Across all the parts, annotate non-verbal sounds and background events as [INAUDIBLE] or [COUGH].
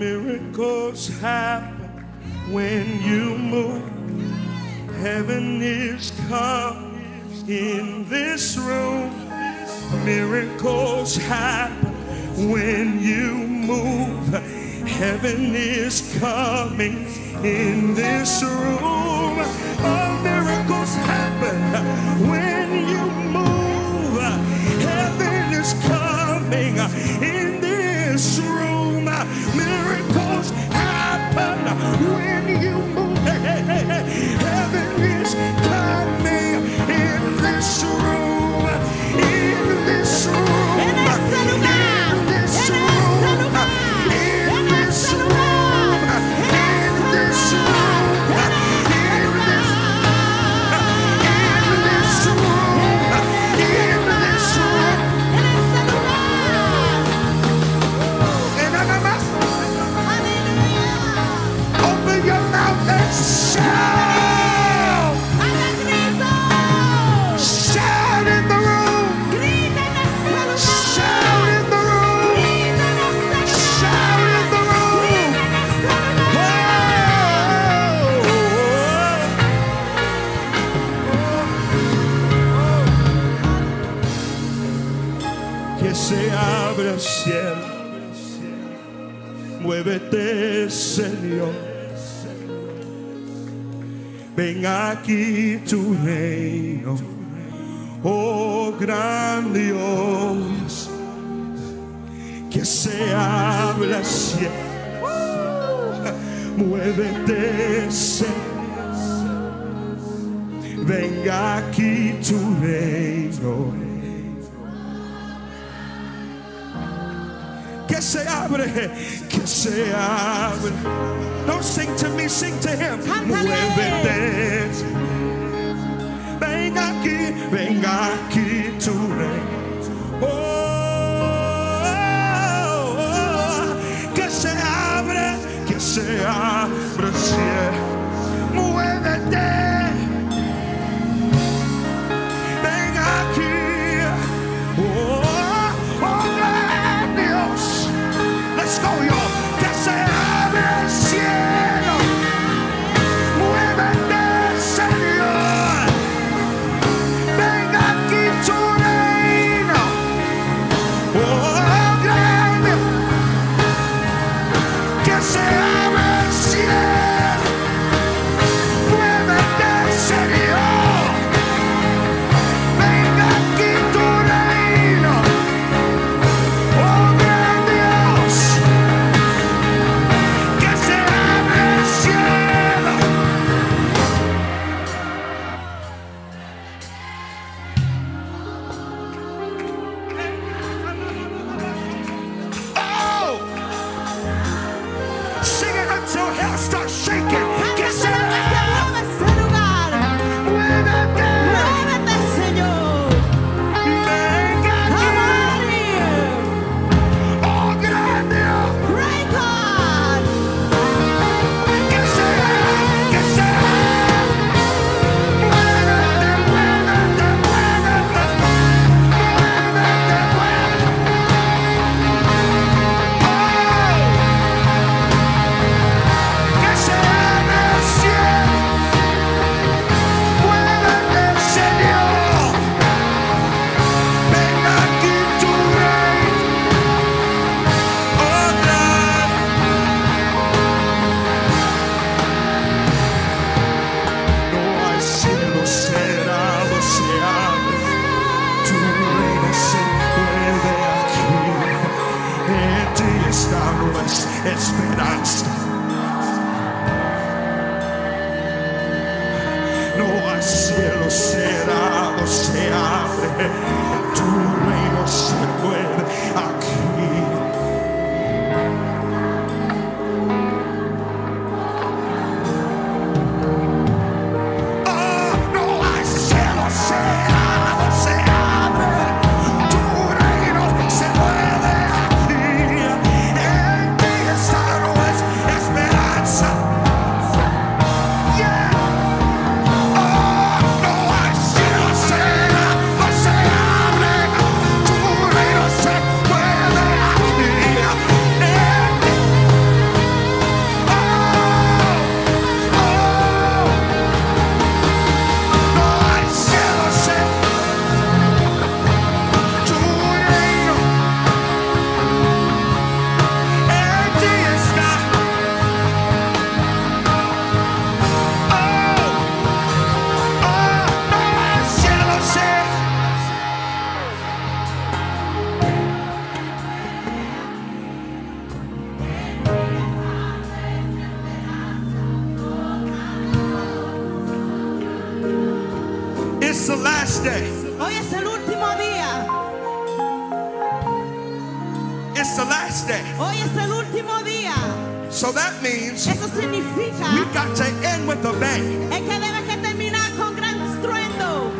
Miracles happen when you move. Heaven is coming in this room. Miracles happen when you move. Heaven is coming in this room. Oh, when you move. Hey, hey, hey, hey. Heaven Venga aquí tu reino, oh gran Dios, que se habla cielo, muévete, Venga aquí tu reino, que se abre, can say I will. Don't sing to me, sing to him. Muévete. Venga aquí, venga aquí tu rey. Oh, que se abre, que se abre, cielo. Muévete. Whoa. It's the last day. Hoy es el último día. It's the last day. Hoy es el último día. So that means Eso significa we got to end with a bang. es que debes que terminar con gran estruendo.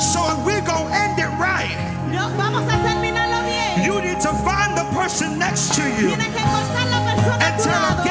So if we gonna end it right, No, vamos a terminarlo bien. you need to find the person next to you Tienes que la persona and tell them,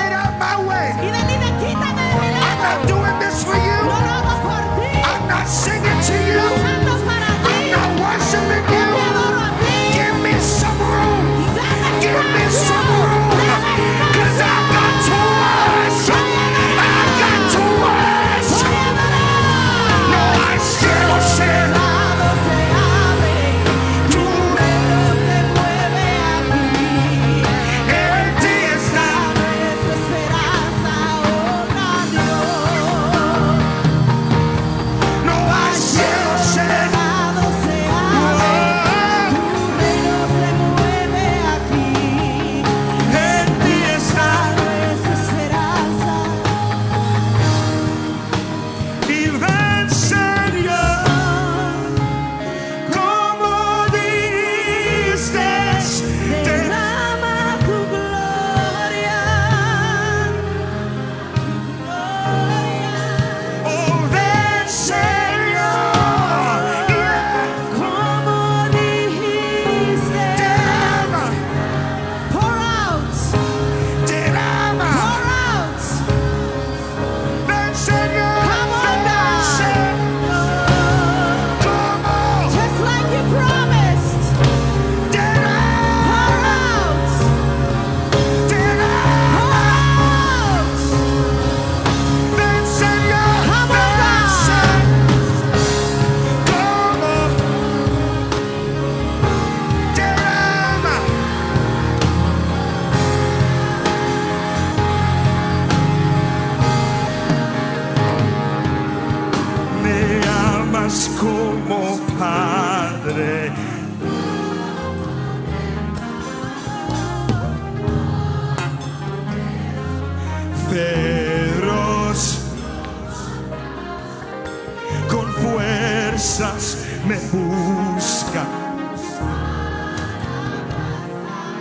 fuerzas me busca.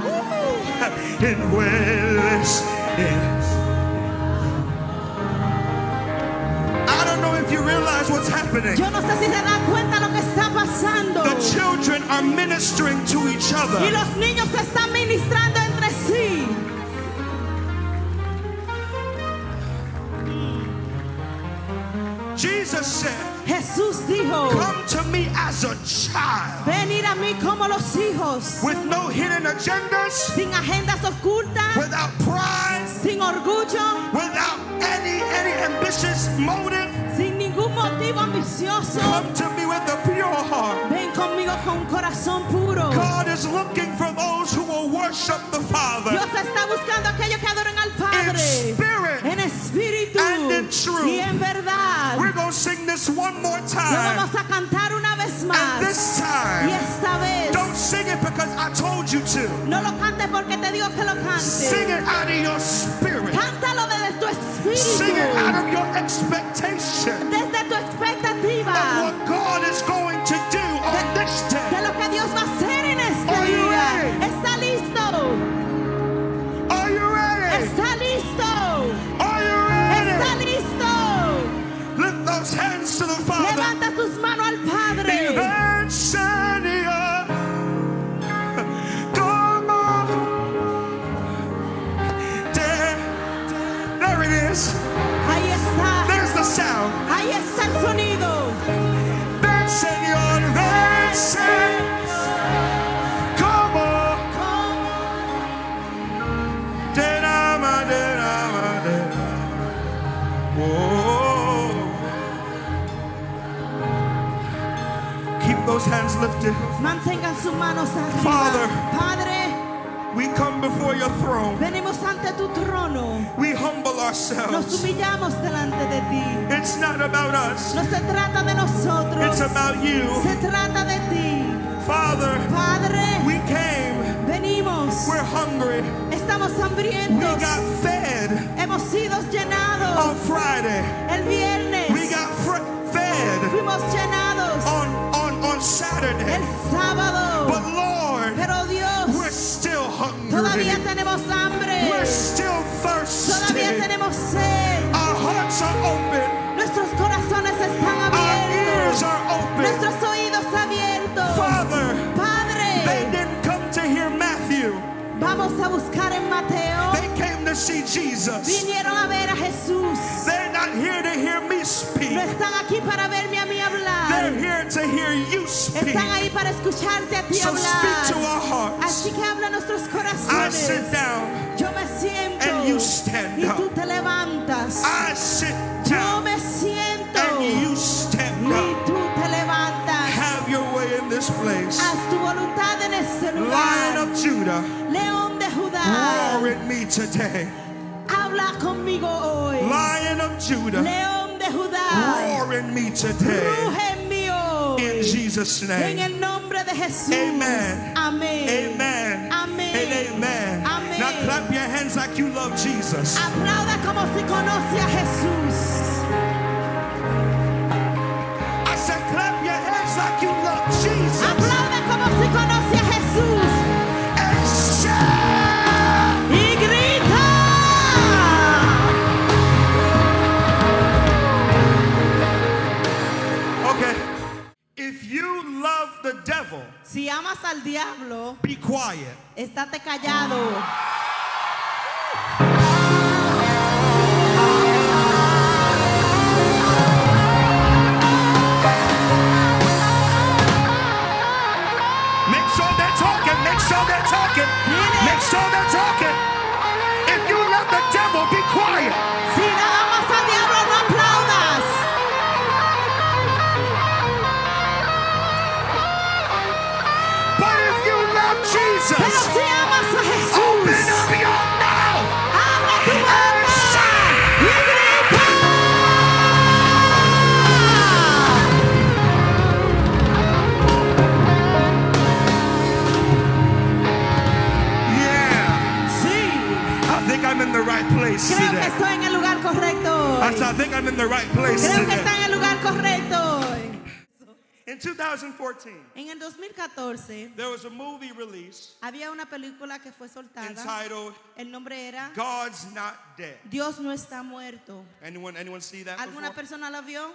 Uh, envuelves en I don't know if you realize what's happening. Yo no sé si se dan cuenta lo que está pasando. The children are ministering to each Y other. los niños se están ministrando entre sí. Jesus said, Jesús dijo, Come to me as a child venir a mí como los hijos, with no hidden agendas, sin agendas ocultas, without pride, sin orgullo, without any any ambitious motive. sin ningún motivo ambicioso. Come to me with a pure heart. Ven conmigo con un corazón puro. God is looking for those who will worship the Father Dios está buscando aquellos que adoren al Padre in truth. y en verdad. We're going to sing this one more Lo time. vamos a cantar una vez And más. this Y time, esta vez don't sing it because I told you to. no lo cantes porque te digo que lo Sing it out of your spirit. Cántalo desde tu Sing it out espíritu, of your expectation desde tu expectativa those hands lifted. Mantengan sus manos arriba. Father. Padre, We come before your throne. venimos ante tu trono. We humble Nos ourselves. humillamos delante de ti. It's not about us. No se trata de nosotros. It's about you. Se trata de ti. Father, Padre, we came. venimos. We're hungry. Estamos We hambrientos. got fed Hemos sido llenados on Friday. el viernes. We got fed fuimos llenados on, on, Saturday. el sábado. But Lord, Pero Dios, we're still hungry. todavía tenemos hambre. We're still thirsty. Todavía tenemos sed. Our hearts are open. Nuestros corazones están Our ears abiertos. are open. Nuestros oídos abiertos. Father, they Padre, didn't come to hear Matthew. vamos a buscar en Mateo. They came to see Jesus. Vinieron a ver a Jesús. They're not here to hear me speak. No están aquí para verme a mí hablar. To hear you speak. Están ahí para escucharte a ti So speak to our hearts. Así que habla a nuestros I sit down Yo me siento and you stand y up. tú te levantas. I sit Yo down me siento and you stand y up. tú te levantas. Have your way in this place. Haz tu voluntad en este Lion of Judah, León de Judá, roar at me today. habla conmigo hoy. Lion of Judah, León de Judá, roar in me today. ruge en mí hoy. In Jesus' En name. el nombre de Jesús. Amen. Amen. Amén. And amen. Amén. Now clap your hands like you love Jesus. Aplauda como si conoce a Jesús. I said, clap your hands like you love Si amas al diablo, be quiet. estate callado. Creo que estoy en el lugar correcto. I hoy. I think I'm in the right place Creo que today. está en el lugar correcto. hoy. In 2014, En el 2014 there was a movie released había una película que fue soltada. entitled El nombre era God's Not Dead. Dios no está muerto. Anyone, anyone see that ¿Alguna before? persona la vio?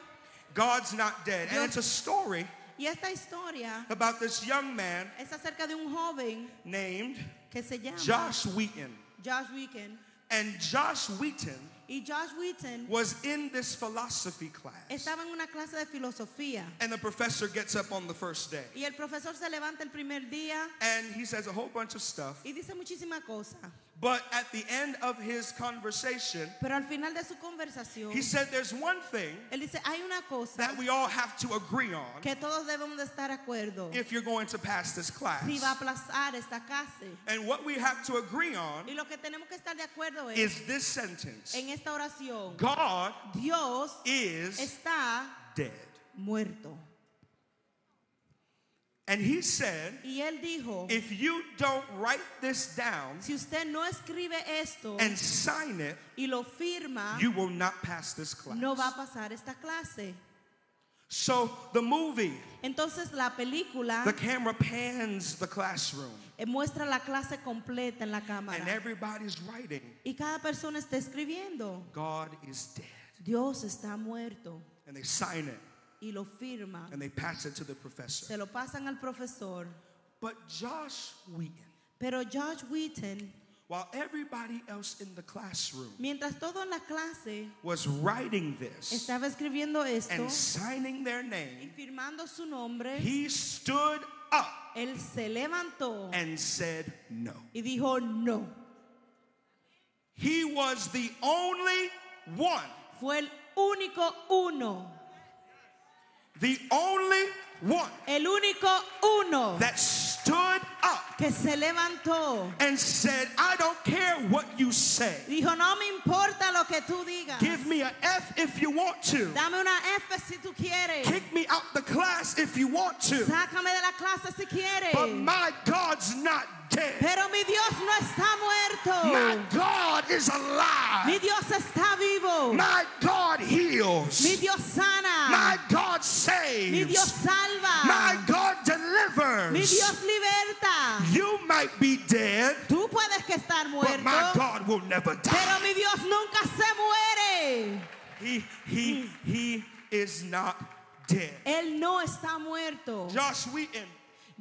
God's Not Dead. And Dios- it's a story Y esta historia about this young man es acerca de un joven named que se llama Josh Wheaton. Josh Weekend. And Josh Wheaton Y Josh Wheaton was in this philosophy class. estaba en una clase de filosofía. And the professor gets up on the first day. Y el profesor se levanta el primer día And he says a whole bunch of stuff. y dice muchísima cosa. But at the end of his conversation, Pero al final de su conversación, he said there's one thing él dice, hay una cosa that we all have to agree on que todos debemos de estar acuerdo. if you're going to pass this class. Si va a esta clase. And what we have to agree on Y lo que tenemos que estar de acuerdo es is this sentence en esta oración. God Dios is está dead. muerto. And he said, Y él dijo, if you don't write this down si usted no escribe esto and sign it, y lo firma, you will not pass this class. no va a pasar esta clase. So the movie, Entonces la película the camera pans the classroom eh, muestra la clase completa en la and cámara. everybody's writing, Y cada persona está escribiendo, God is dead. Dios está muerto. And they sign it Y lo firma. and they pass it to the professor. Se lo pasan al profesor. But Josh Wheaton, Pero George Wheaton, while everybody else in the classroom mientras todo en la clase was writing this estaba escribiendo esto and signing their y name, firmando su nombre, he stood up él se levantó and said no. y dijo no. He was the only one, Fue el único uno, the only one el único uno that stood up que se levantó. and said, I don't care what you say. Dijo, no me importa lo que tú digas. Give me an F if you want to. Dame una F si tú quieres. Kick me out the class if you want to. Sácame de la clase si quieres. But my God's not dead. Pero mi Dios no está My muerto. God is Mi alive. Dios está vivo. My God heals. Mi Dios sana. My God Mi saves. Dios salva. My God Mi delivers. Dios liberta. You might be dead, Tú puedes que estar but my muerto, God will never die. pero mi Dios nunca se muere. He he he is not dead. Él no está muerto. Josh Wheaton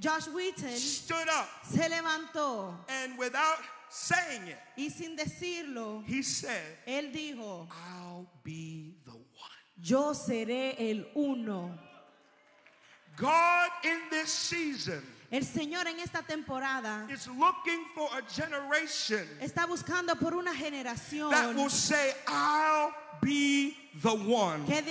Josh Wheaton stood up se levantó and without saying it, y sin decirlo, he said, él dijo, I'll be the one. yo seré el uno. God in this season El Señor en esta temporada is looking for a generation está buscando por una that generación will say, I'll be the one. que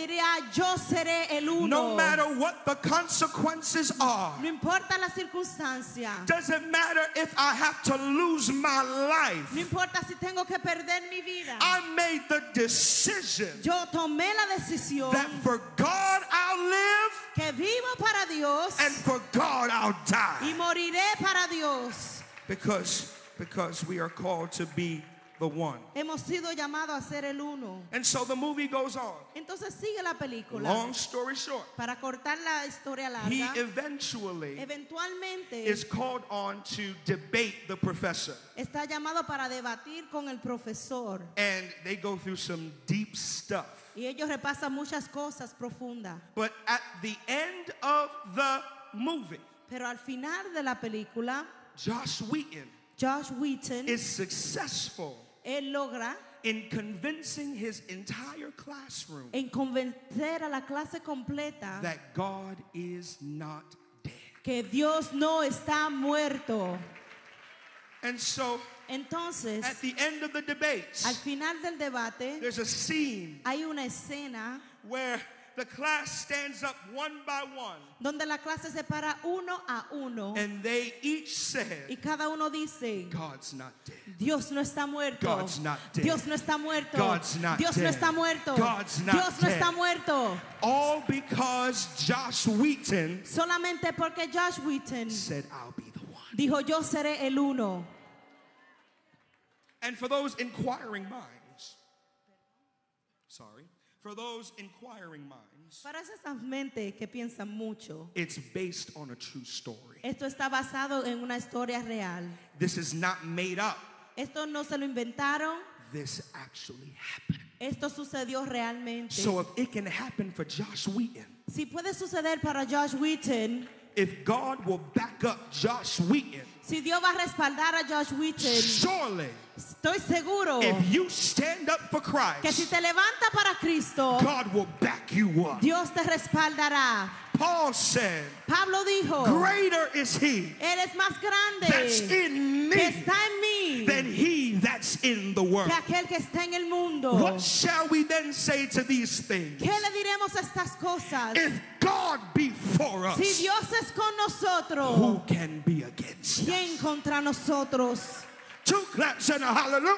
yo seré el uno. No matter what the consequences are. No importa la circunstancia. Doesn't matter if I have to lose my No life. importa si tengo que perder mi vida. I made the decision Yo tomé la decisión that for God I'll live que vivo para Dios and for God I'll y die. moriré para Dios. Because because we are called to be the one. Hemos sido llamados a ser el uno. And so the movie goes on. Entonces sigue la película. Long story short, Para cortar la historia he larga, eventually eventualmente is called on to debate the professor. está llamado para debatir con el profesor. And they go through some deep stuff. Y ellos repasan muchas cosas profundas. But at the end of the movie, Pero al final de la película, Josh Wheaton Josh Wheaton, is successful él logra in convincing his entire classroom en convencer a la clase completa that God is not dead. que Dios no está muerto. And so Entonces, at the end of the al debates, final del debate, there's a scene hay una escena where the class stands up one by one donde la clase se para uno a uno and they each y said, cada uno dice, God's not dead. Dios no está muerto. God's not dead. Dios no está muerto. God's not Dios no dead. está muerto. God's not Dios no dead. está muerto. All because Josh Wheaton Solamente porque Josh Wheaton said, I'll be the one. dijo, yo seré el uno. And for those inquiring minds, for those inquiring minds, Para esas mentes que piensan mucho, it's based on a true story. esto está basado en una historia real. This is not made up. Esto no se lo inventaron, This actually happened. esto sucedió realmente. So if it can happen for Josh Wheaton, si puede suceder para Josh Wheaton, if God will back up Josh Wheaton, si Dios va a respaldar a Josh Wheaton, surely estoy seguro if you stand up for que si Christ, te levanta para Cristo, God will back you up. Dios te respaldará. Paul said, Pablo dijo, Greater is he Él es más that's grande in que me está en mí than he that's in the world. que aquel que está en el mundo. What shall we then say to these things? ¿Qué le diremos a estas cosas? If God for us, Si Dios es con nosotros, who can be against us? contra nosotros? Two claps and a hallelujah.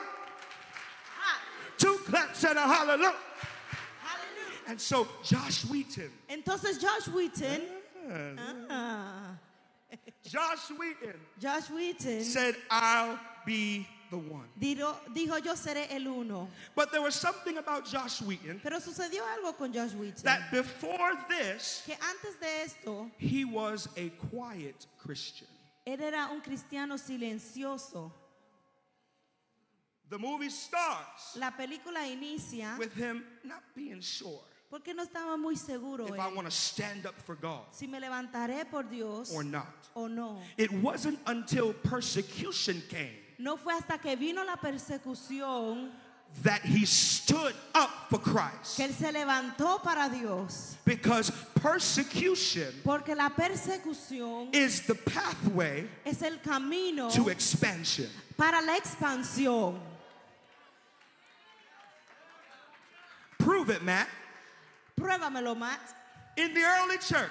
Two claps and a hallelujah. And so Josh Wheaton, Entonces Josh Wheaton, ah, Josh Wheaton Josh Wheaton said, I'll be the one. dijo, dijo, yo seré el uno. But there was something about Josh Wheaton Pero sucedió algo con Josh Wheaton. that before this, Que antes de esto, he was a quiet Christian. él era un cristiano silencioso. The movie starts La película inicia with him not being sure porque no estaba muy seguro if I want to stand up for God si me levantaré por Dios or not. o no. It wasn't until persecution came No fue hasta que vino la persecución that he stood up for Christ. que él se levantó para Dios. Because persecution Porque la persecución is the pathway es el camino to expansion. para la expansión. Prove it, Matt. Pruébamelo, Matt. In the early church,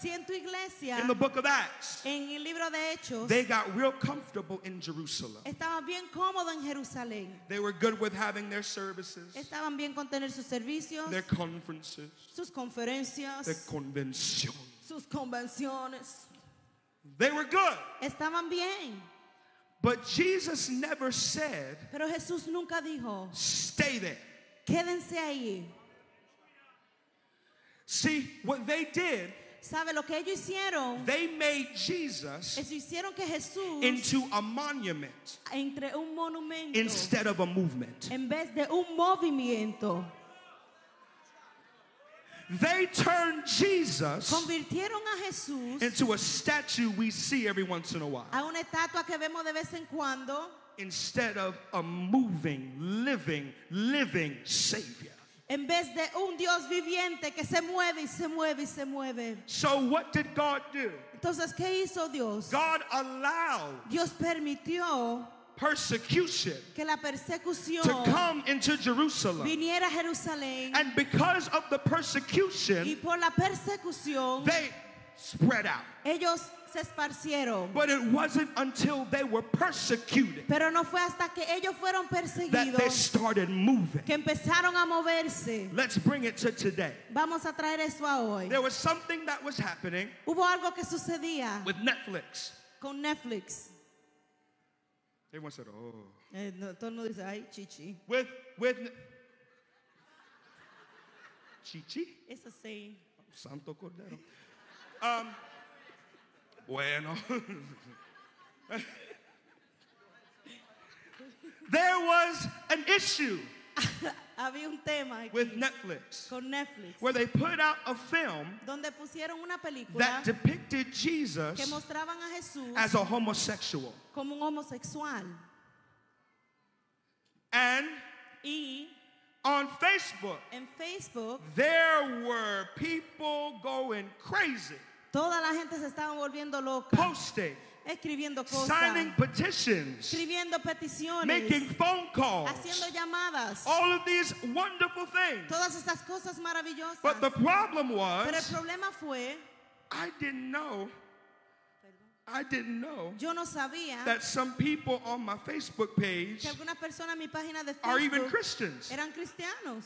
Si en tu iglesia, in the book of Acts, en el libro de Hechos, they got real comfortable in Jerusalem. estaban bien cómodos en Jerusalén. They were good with having their services, Estaban bien con tener sus servicios, their conferences, sus conferencias, their convention. sus convenciones. They were good. Estaban bien. But Jesus never said, Pero Jesús nunca dijo, stay there. quédense ahí. See, what they did, ¿Sabe lo que ellos hicieron? they made Jesus hicieron que Jesús into a monument entre un monumento instead of a movement. en vez de un movimiento. They turned Jesus Convirtieron a Jesús into a statue we see every once in a while a una estatua que vemos de vez en cuando instead of a moving, living, living Savior. En vez de un Dios viviente que se mueve y se mueve y se mueve. So, what did God do? Entonces, ¿qué hizo Dios? God allowed Dios permitió persecution que la to persecución come into Jerusalem. viniera a Jerusalén And because of the y persecution, por la persecución they spread out. ellos se esparcieron. But it wasn't until they were persecuted Pero no fue hasta que ellos fueron that they perseguidos started moving. que empezaron a moverse. Let's bring it to today. Vamos a traer eso a hoy. There was something that was happening Hubo algo que sucedía with Netflix. con Netflix. Everyone said, "Oh." Eh, no, todo el mundo dice, ay, chichi. With with Chichi, Eso sí. Santo Cordero. Um, bueno. [LAUGHS] there was an issue [LAUGHS] Había un tema with Netflix con Netflix where they put out a film donde pusieron una película that depicted que Jesus mostraban a Jesús as a homosexual. como un homosexual. And Y on Facebook, en Facebook there were people going crazy, toda la gente se estaba volviendo loca, posting, escribiendo cosas, signing petitions, escribiendo peticiones, making phone calls, haciendo llamadas, all of these wonderful things. todas estas cosas maravillosas. But the problem Pero el was, problema fue, I didn't know, I didn't know yo no sabía that some people on my Facebook page que algunas personas en mi página de are even Christians. eran cristianos.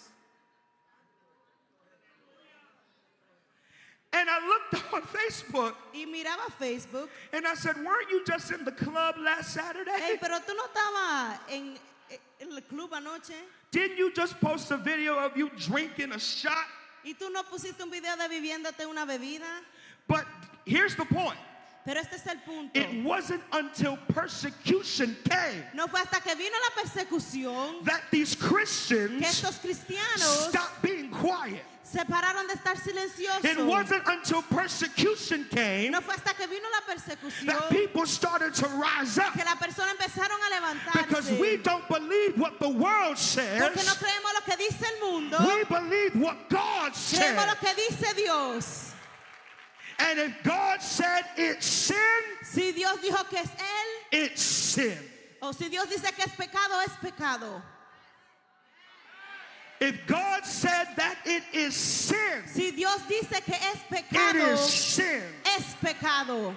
And I looked [LAUGHS] on Facebook Y miraba Facebook, and I said, Weren't you just in the club last Saturday? "Ey, pero tú no estabas en, eh, en el club anoche Didn't you just post a video of you drinking a shot? y tú no pusiste un video de bebiéndote una bebida. But here's the point Pero este es el punto. it wasn't until persecution came No fue hasta que vino la persecución that these que Christians estos cristianos stopped being quiet. Se pararon de estar It silenciosos. wasn't until persecution came No fue hasta que vino la persecución that people started to rise up que las personas empezaron a because we levantarse. don't believe what the world Porque no says. creemos lo que dice el mundo, We believe what God creemos lo said. que dice Dios. And if God said it's sin, Si Dios dijo que es Él, it's sin. o si Dios dice que es pecado, es pecado. If God said that it is sin, Si Dios dice que es pecado, is sin. es pecado.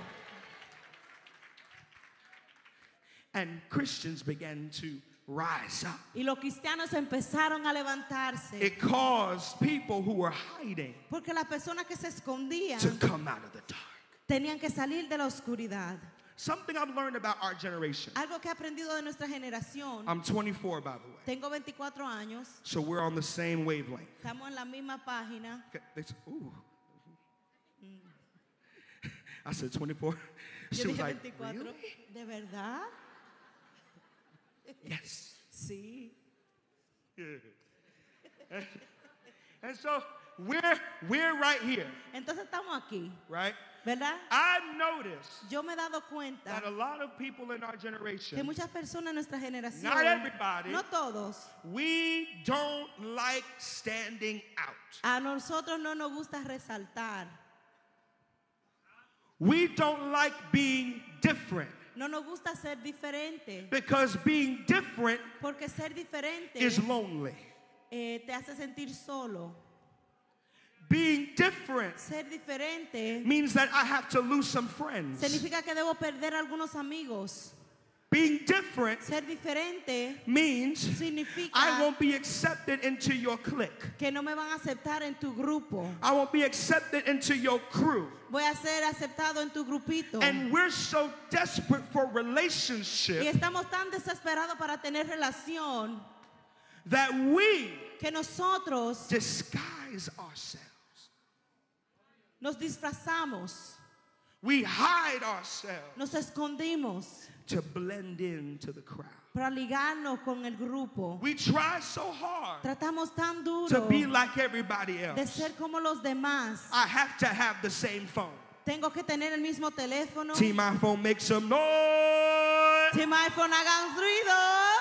And Christians began to rise up. Y los cristianos empezaron a levantarse. It caused people who were hiding Porque las personas que se escondían to come out of the dark. tenían que salir de la oscuridad. Something I've learned about our generation. Algo que he aprendido de nuestra generación. I'm 24, by the way. Tengo 24 años. So we're on the same wavelength. Estamos en la misma página. Okay, they said, ooh. [LAUGHS] I said 24. Yo She was like, 24. really? ¿De verdad? Yes. Sí. And so we're we're right here, Entonces estamos aquí, right? ¿Verdad? I've noticed Yo me he dado cuenta that a lot of people in our que generation, muchas personas en nuestra generación, Not everybody. no todos, we don't like standing out. a nosotros no nos gusta resaltar, We don't like being different no nos gusta ser diferente, because being different porque ser diferente is lonely. eh, te hace sentir solo. Being different Ser diferente means that I have to lose some friends. significa que debo perder algunos amigos. Being different Ser diferente means significa I won't be accepted into your clique. que no me van a aceptar en tu grupo. I won't be accepted into your crew. Voy a ser aceptado en tu grupito. And we're so desperate for Y relationship estamos tan desesperados para tener relación that we que nosotros disguise ourselves. Nos disfrazamos, We hide ourselves nos escondimos to blend into the crowd. para ligarnos con el grupo. We try so hard Tratamos tan to duro be like everybody de else. ser como los demás. I have to have the same phone. Tengo que tener el mismo teléfono. Team iPhone make some noise. Mi iPhone haga un ruido.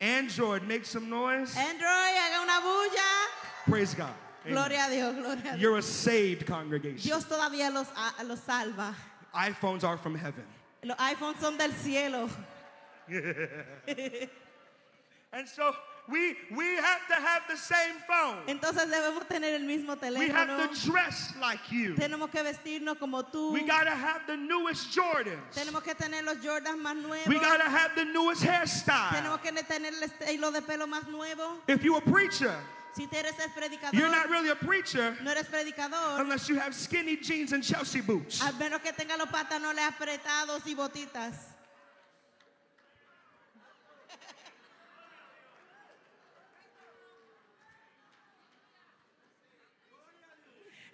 Android make some noise. Android haga una bulla. Praise God. Amen. Gloria a Dios, gloria a Dios. You're a saved congregation. Dios todavía los, a- los salva. iPhones are from heaven. Los iPhones son del cielo. [LAUGHS] And so we we have to have the same phone. Entonces debemos tener el mismo We have teléfono. to dress like you. Tenemos que vestirnos como tú. We gotta have the newest Jordans. Tenemos que tener los Jordans más nuevos. We gotta have the newest hairstyle. Tenemos que tener el estilo de pelo más nuevo. If you're a preacher, Si eres el predicador, you're not really a preacher no eres predicador. unless you have skinny jeans and Chelsea boots. A menos que tenga los pantalones apretados y botitas.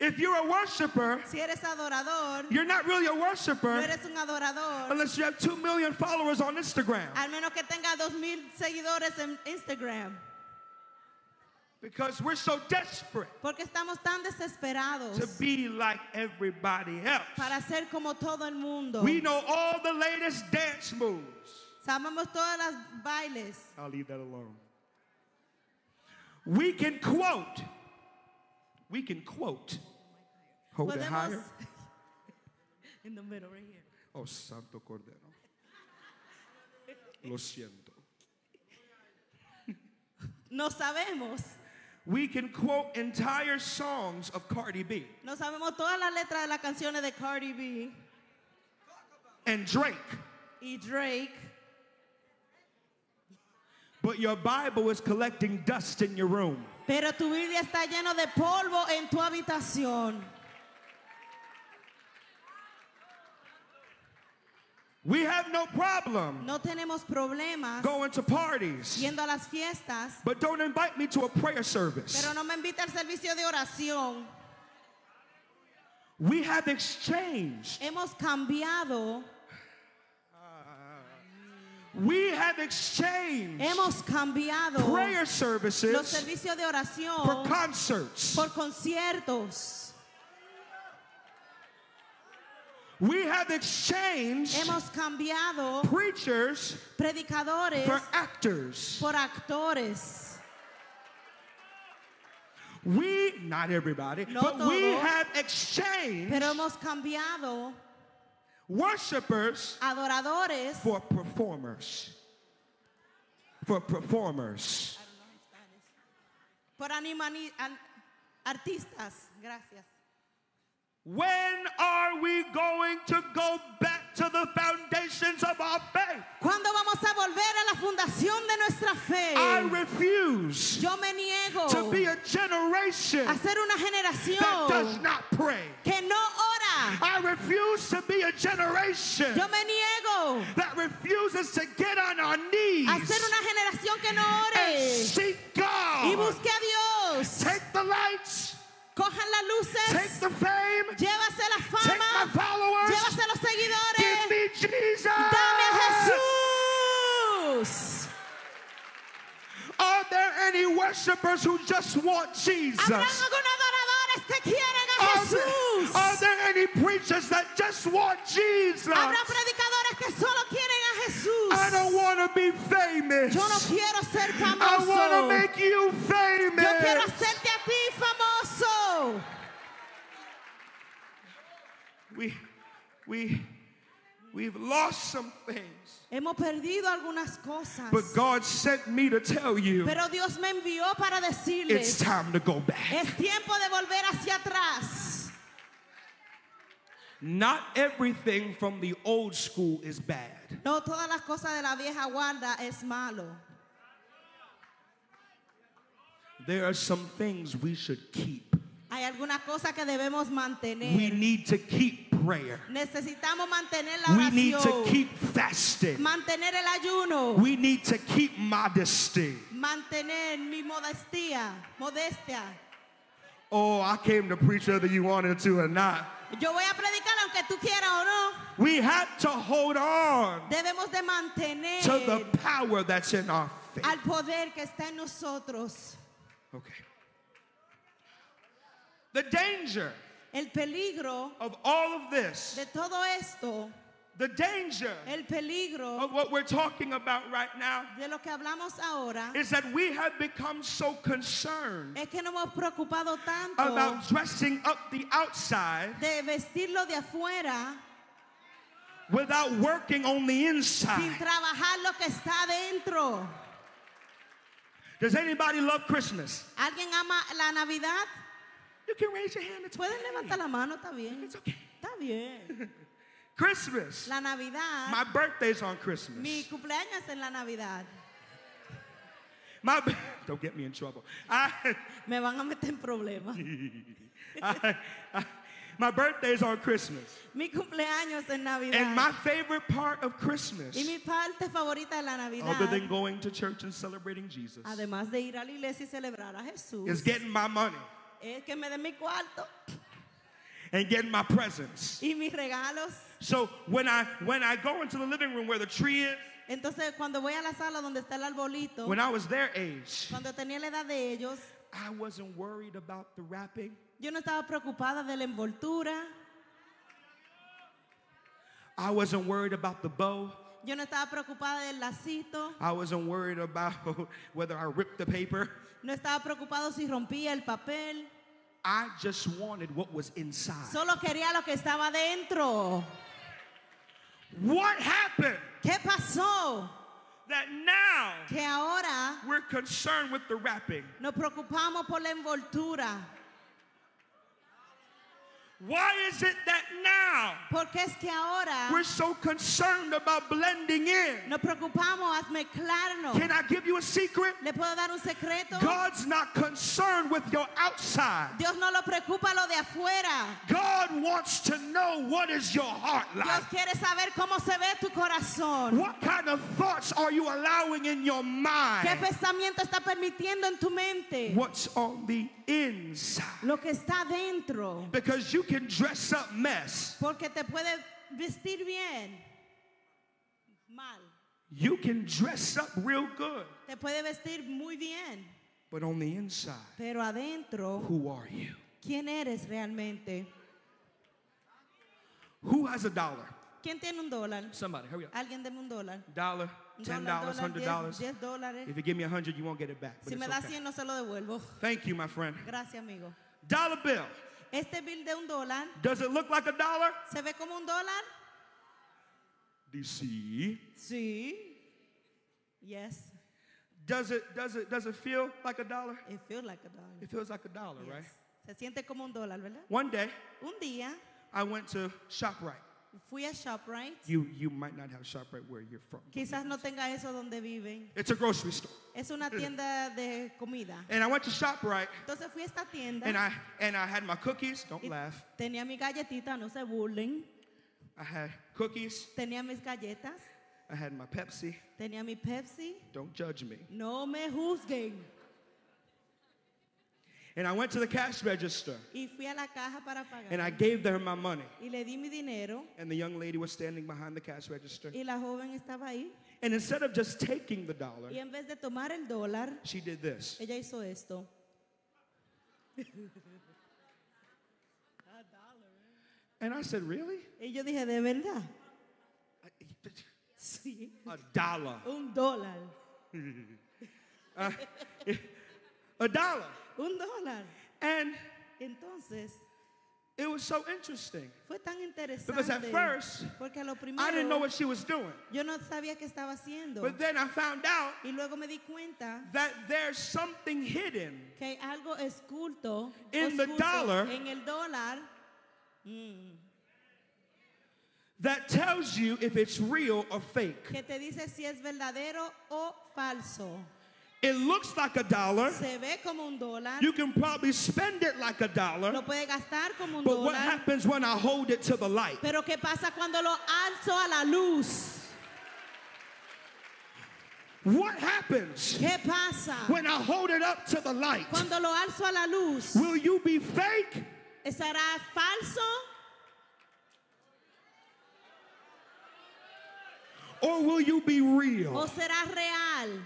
If you're a worshiper, Si eres adorador, you're not really a no worshiper eres un adorador. unless you have two million followers on Instagram. Al menos que tenga dos mil seguidores en Instagram. Because we're so desperate Porque estamos tan desesperados to be like everybody else. para ser como todo el mundo. We know all the latest dance moves. Sabemos todas las bailes. I'll leave that alone. We can quote. We can quote. Hold it Podemos. higher. [LAUGHS] In the middle, right here. Oh, Santo Cordero. Lo siento. [LAUGHS] No sabemos. We can quote entire songs of Cardi B No sabemos todas las letras de las canciones de Cardi B and Drake, y Drake. but your Bible is collecting dust in your room. Pero tu Biblia está lleno de polvo en tu habitación. We have no problem No tenemos problemas going to parties, yendo a las fiestas, but don't invite me to a prayer service. pero no me invita al servicio de oración. We have exchanged. Hemos cambiado, We have exchanged hemos cambiado prayer los services servicios de for concerts. por conciertos. We have exchanged Hemos cambiado preachers predicadores for actors. por actores. We, not everybody, No but we have exchanged Pero hemos cambiado worshipers adoradores for performers. For performers. por animani- an- artistas. Gracias. When are we going to go back to the foundations of our faith? ¿Cuándo vamos a volver a la fundación de nuestra fe? I refuse Yo me niego to be a generation a ser una that does generación not pray. que no ora. I refuse to be a generation Yo me niego that refuses to get on our a knees ser una generación que no and ore seek y God. busque a Dios. Take the lights, Cojan las take the fame, llévase la take my followers. llévase los Give me Jesus. Dame a Jesús. Are there any worshipers who just want Jesus? Habrán algunos adoradores que quieren a Are there, Jesús. are there any preachers that just want Jesus? Habrá predicadores que solo quieren a I don't want to be famous. Yo no quiero ser I want to make you famous. We, we've lost some things. Hemos perdido algunas cosas. But God sent me to tell you Pero Dios me envió para decirles. it's time to go back. es tiempo de volver hacia atrás. Not everything from the old school is bad. No todas las cosas de la vieja guarda es malo. There are some things we should keep. Hay algunas cosas que debemos mantener. We need to keep prayer. Necesitamos mantener la We need to keep fasting. Mantener el ayuno. We need to keep modesty. mantener mi modestia, modestia. Oh, I came to preach whether you wanted to or not. Yo voy a predicar aunque tú quieras o no. We have to hold on Debemos de mantener to the power that's in our faith. al poder que está en nosotros. Okay. The danger El peligro of all of this, de todo esto, the danger el peligro of what we're talking about right now de lo que hablamos ahora is that we have become so concerned es que nos hemos preocupado tanto about dressing up the outside de vestirlo de afuera without working on the sin inside. trabajar lo que está dentro. Does anybody love Christmas? ¿Alguien ama la Navidad? You can raise your hand. It's Pueden okay. levantar la mano, está bien. It's okay. Está bien. [LAUGHS] Christmas. La Navidad, My birthday's on Christmas. mi cumpleaños es en la Navidad. My [LAUGHS] don't get me in trouble. I, [LAUGHS] Me van a meter en problemas. I, I, my birthday's on Christmas. Mi cumpleaños en Navidad. And my favorite part of Christmas, y mi parte favorita de la Navidad, other than going to church and celebrating Jesus, además de ir a la iglesia y celebrar a Jesús, is getting my money es que me den mi cuarto and getting my presents. y mis regalos. So when I when I go into the living room where the tree is, Entonces, cuando voy a la sala donde está el arbolito, when I was their age, cuando tenía la edad de ellos, I wasn't worried about the wrapping. yo no estaba preocupada de la envoltura, I wasn't worried about the bow. Yo no estaba preocupada del lacito, I wasn't worried about [LAUGHS] whether I ripped the paper. no estaba preocupado si rompía el papel, I just wanted what was inside. solo quería lo que estaba dentro. What happened ¿Qué pasó? that now Que ahora we're concerned with the wrapping? nos preocupamos por la envoltura. Why is it that now Porque es que ahora we're so concerned about blending in? nos preocupamos a mezclarnos. Can I give you a secret? ¿Le puedo dar un secreto? God's not concerned with your outside. Dios no lo preocupa lo de afuera. God wants to know what is your heart Dios like. quiere saber cómo se ve tu corazón. What kind of thoughts are you allowing in your ¿Qué mind? pensamiento está permitiendo en tu mente? What's on the inside? Lo que está dentro. Because you can dress up mess. Porque te puede vestir bien. Mal. You can dress up real good. Te puede vestir muy bien. But on the inside, Pero adentro, who are you? ¿quién eres realmente? Who has a dollar? ¿Quién tiene un dólar? Somebody, hurry up. Alguien deme un dólar. Dollar, ten dollars, hundred dollars. diez dólares. If you give me a hundred, you won't get it back. Si me it's da okay. 100 no se lo devuelvo. Thank you, my friend. Gracias, amigo. Dollar bill. Este bill de un dólar, Does it look like a dollar? ¿se ve como un dólar? DC. Sí. Yes. Does it does it does it feel like a dollar? It feels like a dollar. It feels like a dollar, Yes. right? Se siente como un dólar, ¿verdad? One day Un día I went to ShopRite. Fui a ShopRite. You you might not have ShopRite where you're from. Quizás no tenga eso donde viven. It's a grocery store. Es una tienda de comida. And I went to ShopRite Entonces fui a esta tienda and I and I had my cookies, don't y laugh. tenía mi galletita, no se burlen. I had cookies, Tenía mis galletas, I had my Pepsi. tenía mi Pepsi. Don't judge me. No me juzguen. And I went to the cash register Y fui a la caja para and I gave them my money. Y le di mi dinero And the young lady was standing behind the cash register. y la joven estaba ahí. And instead of just taking the dollar, Y en vez de tomar el dólar, she did this. ella hizo esto. And I said, Really? Y yo dije, ¿de verdad? Sí. A dollar. Un dólar. [LAUGHS] A dollar. Un dólar. And Entonces, it was so interesting fue tan interesante. because at first porque lo primero I didn't know what she was doing. yo no sabía qué estaba haciendo. But then I found out y luego me di cuenta that there's something hidden que algo esculto, In the dollar. en el dólar. Mm. that tells you if it's real or fake. que te dice si es verdadero o falso. It looks like a dollar. Se ve como un dólar, You can probably spend it like a dollar. lo puede gastar como un But what happens when I hold it to the light? Pero ¿qué pasa cuando lo alzo a la luz? What happens ¿Qué pasa when I hold it up to the light? cuando lo alzo a la luz? Will you be fake ¿Estará falso or will you be real? o será real?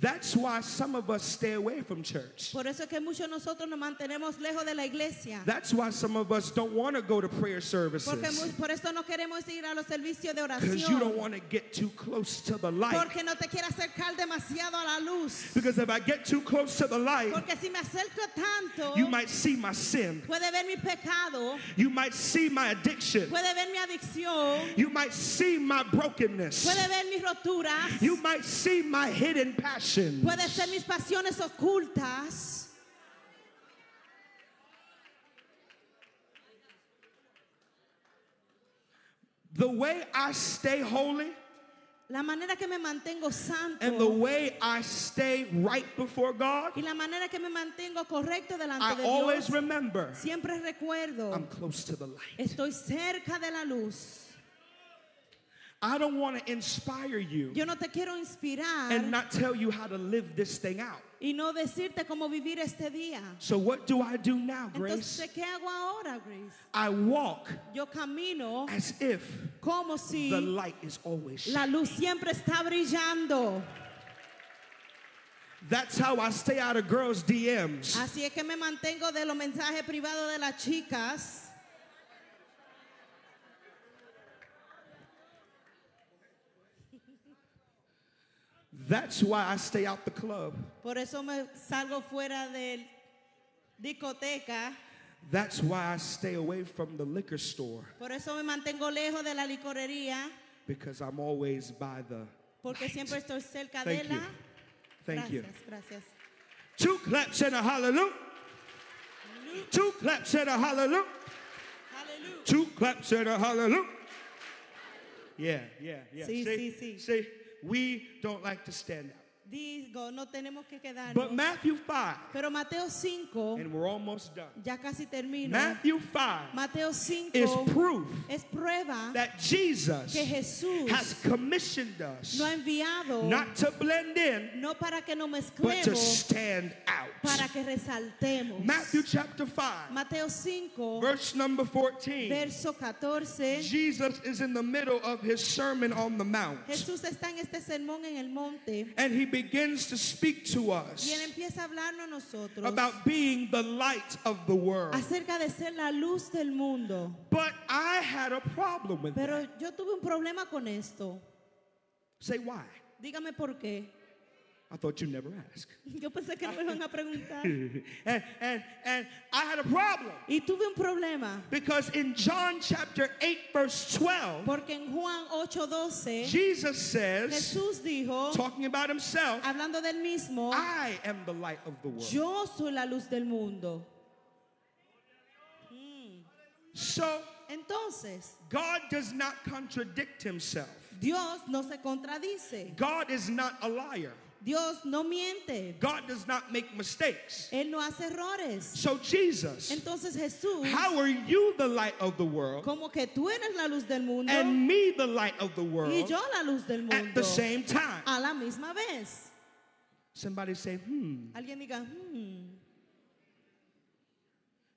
That's why some of us stay away from church. Por eso es que muchos nosotros nos mantenemos lejos de la iglesia. That's why some of us don't want to go to prayer Porque services mu- por eso no queremos ir a los servicios de because you don't want to get too close to the light. Porque no te quieres acercar demasiado a la luz. Because if I get too close to the light, Porque si me acerco tanto, you might see my sin. puede ver mi pecado, You might see my addiction. puede ver mi adicción, You might see my brokenness. puede ver mis roturas, You might see my hidden passions. puede ser mis pasiones ocultas. The way I stay holy La manera que me mantengo santo and the way I stay right before God, y la manera que me mantengo correcto delante I de always Dios, remember siempre recuerdo, I'm close to the light. estoy cerca de la luz. I don't want to inspire you Yo no te quiero inspirar and not tell you how to live this thing out. y no decirte cómo vivir este día. So, what do I do now, Grace? Entonces, ¿qué hago ahora, Grace? I walk Yo camino as if como si the light is always la shining. luz siempre está brillando. That's how I stay out of girls' DMs. Así es que me mantengo de los mensajes privados de las chicas. That's why I stay out the club. Por eso me salgo fuera de discoteca. That's why I stay away from the liquor store Por eso me mantengo lejos de la licorería. because I'm always by the. Porque siempre estoy cerca Thank de la. you. Thank you. gracias, gracias. Two claps and a hallelujah. Two claps and a hallelujah. Aleluya. Two claps and a hallelujah. Yeah, yeah, yeah. Sí, see, sí, sí. see, we don't like to stand out. Digo, no tenemos que quedarnos. But Matthew 5, Pero Mateo 5, and we're almost done. ya casi termino. Matthew 5 Mateo 5 is proof es prueba that Jesus que Jesús has commissioned us no ha enviado not to blend in, no para que nos but to stand out. para que resaltemos. Matthew chapter 5, Mateo 5, verse number 14. verso 14. Jesus is in the middle of his Sermon on the Mount. Jesús está en este sermón en el monte And he begins to speak to us empieza a hablarnos a nosotros about being the light of the world. acerca de ser la luz del mundo. But I had a problem with Pero that. yo tuve un problema con esto. Say why? Dígame por qué. I thought you'd never ask. [LAUGHS] Yo pensé que no iban a preguntar. [LAUGHS] and, and, and I had a problem Y tuve un problema because in John chapter 8, verse 12, porque en Juan 8:12 Jesus says, Jesús dijo, talking about himself, hablando del mismo, I am the light of the world. yo soy la luz del mundo. So Entonces, God does not contradict himself. Dios no se contradice. God is not a liar. Dios no miente. God does not make mistakes. Él no hace errores. So Jesus, Entonces Jesús, how are you the light of the world como que tú eres la luz del mundo and me the light of the y world yo la luz del mundo. at the same time? a la misma vez. Somebody say, hmm. Alguien diga, "Hmm".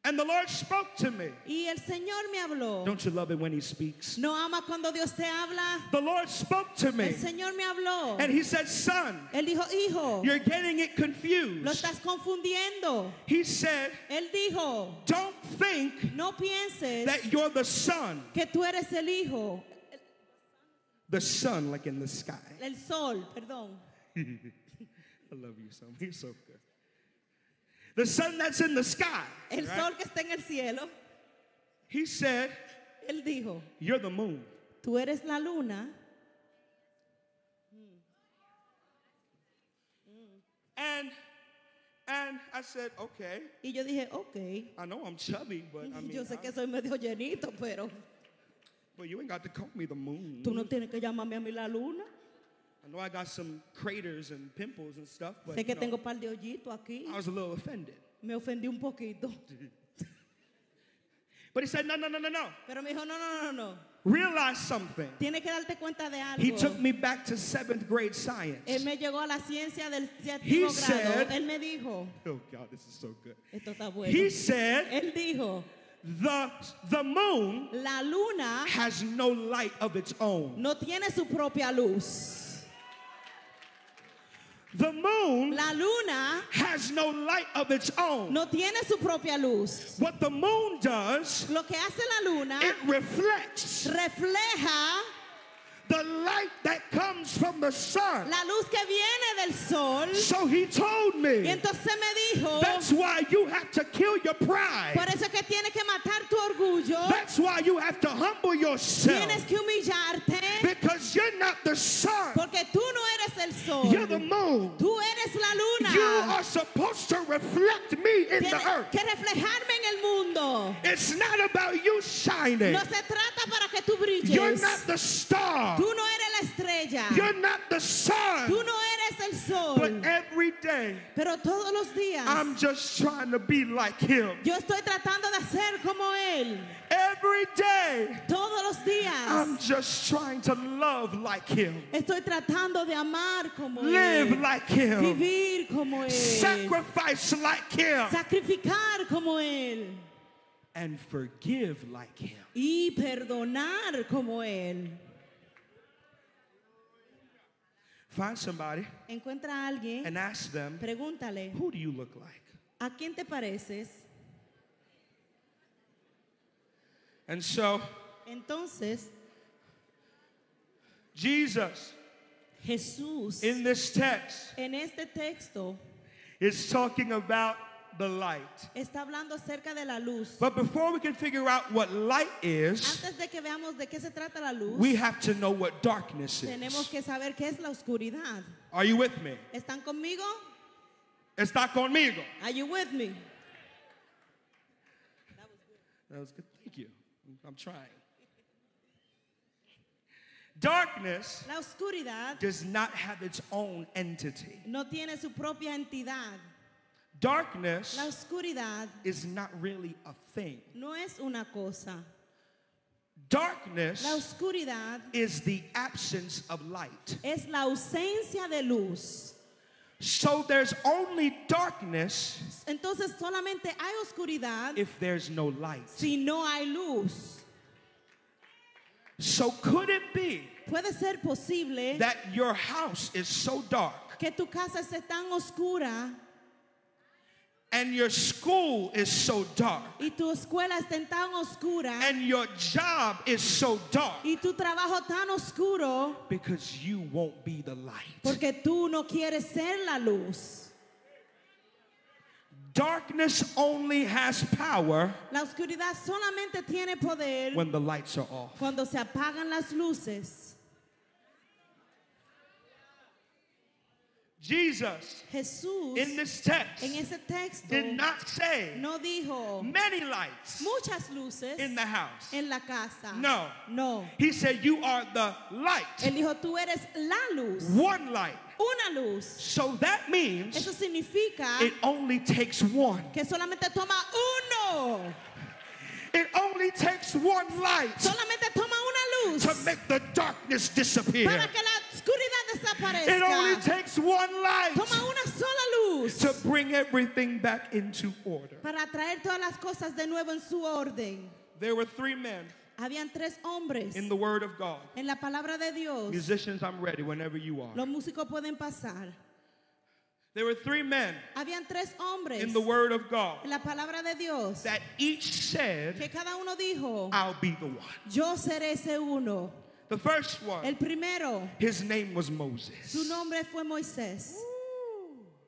And the Lord spoke to me. Y el Señor me habló. Don't you love it when He speaks? ¿No ama cuando Dios te habla? The Lord spoke to me El Señor me habló. and He said, Son, Él dijo, hijo, you're getting it confused." lo estás confundiendo. He said, Él dijo, Don't think no pienses that you're the son, que tú eres el hijo, the sun like in the sky. el sol, perdón. [LAUGHS] I love you, son. You're so good. The sun that's in the sky. El right? sol que está en el cielo. He said, Él dijo, You're the moon. tú eres la luna And And I said, okay. Y yo dije, ok. I know I'm chubby, but I [LAUGHS] mean, Yo sé I- que soy medio llenito, pero but you ain't got to call me the moon. tú no tienes que llamarme a mí la luna. I know I got some craters and pimples and stuff, but Sé que you know, tengo par de hoyitos aquí. I was a little offended. Me ofendí un poquito. [LAUGHS] But he said, no, no, no, no, no. Pero me dijo, no, no, no, no. Realize something. Tienes que darte cuenta de algo. He took me back to seventh grade science. Él me llegó a la ciencia del He séptimo grado. said- Él me dijo, Oh God, this is so good. esto está bueno. He said Él dijo, the the moon la luna has no light of its own. no tiene su propia luz. The moon La luna has no light of its own. no tiene su propia luz. What the moon does, Lo que hace la luna it reflects refleja the light that comes from the sun. la luz que viene del sol. So he told Y me entonces me dijo, that's why you have to kill your pride. por eso es que tienes que matar tu orgullo. That's why you have to humble yourself. Tienes que humillarte Because you're not the sun, porque tú no eres el sol. you're the moon. Tú eres la luna. You are supposed to reflect me in the earth. que reflejarme en el mundo. It's not about you shining. No se trata para que tú brilles. You're not the star. Tú no eres la estrella. You're not the sun. Tú no eres el sol. But every day, Pero todos los días I'm just trying to be like him. yo estoy tratando de hacer como él. Every day, Todos los días I'm just trying to love like him. estoy tratando de amar como Live él. like him. Vivir como él. Sacrifice like him. Sacrificar como él. And forgive like him. Y perdonar como él. Find somebody Encuentra a alguien, and ask them, pregúntale, who do you look like? ¿a quién te pareces? And so, Entonces, Jesus, Jesús in this text, en este texto is talking about the light. está hablando acerca de la luz. But before we can figure out what light is, Antes de que veamos de qué se trata la luz, we have to know what darkness tenemos is. que saber qué es la oscuridad. Are you with me? ¿Están conmigo? Está conmigo. Are you with me? That was good. Thank you. I'm trying. Darkness La oscuridad does not have its own entity. no tiene su propia entidad. Darkness La oscuridad is not really a thing. no es una cosa. Darkness La oscuridad is the absence of light. es la ausencia de luz. So there's only darkness Entonces solamente hay oscuridad if there's no light. si no hay luz. So could it be Puede ser posible that your house is so dark que tu casa esté tan oscura and your school is so dark y tu escuela esté tan oscura and your job is so dark y tu trabajo tan oscuro because you won't be the light? porque tú no quieres ser la luz. Darkness only has power La oscuridad solamente tiene poder when the lights are off. cuando se apagan las luces. Jesus, Jesús in this text, en ese texto did not say no dijo many lights muchas luces in the house. en la casa. No. No. He said, You are the light, Él dijo, tú eres la luz. one light. Una luz. So that means Eso significa it only takes one. que solamente toma uno. It only takes one light Solamente toma una luz to make the darkness disappear. para que la It only takes one light Toma una sola luz to bring everything back into order. para traer todas las cosas de nuevo en su orden. There were three men Habían tres hombres in the Word of God. en la palabra de Dios. Musicians, I'm ready whenever you are. Los músicos pueden pasar. There were three men Habían tres hombres in the Word of God en la palabra de Dios that each said, que cada uno dijo, I'll be the one. yo seré ese uno. The first one, El primero, his name was Moses. su nombre fue Moisés.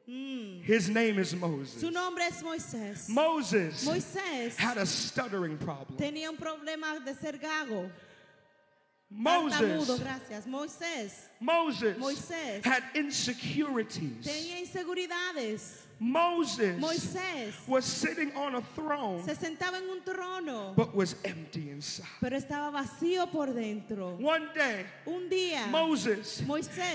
His name is Moses. Su nombre es Moisés. Moses Moisés had a stuttering problem. tenía un problema de ser gago. Moses, gracias. Moisés Moses Moisés had insecurities. tenía inseguridades. Moses Moisés was sitting on a throne se sentaba en un trono, but was empty inside. pero estaba vacío por dentro. One day, Un día Moses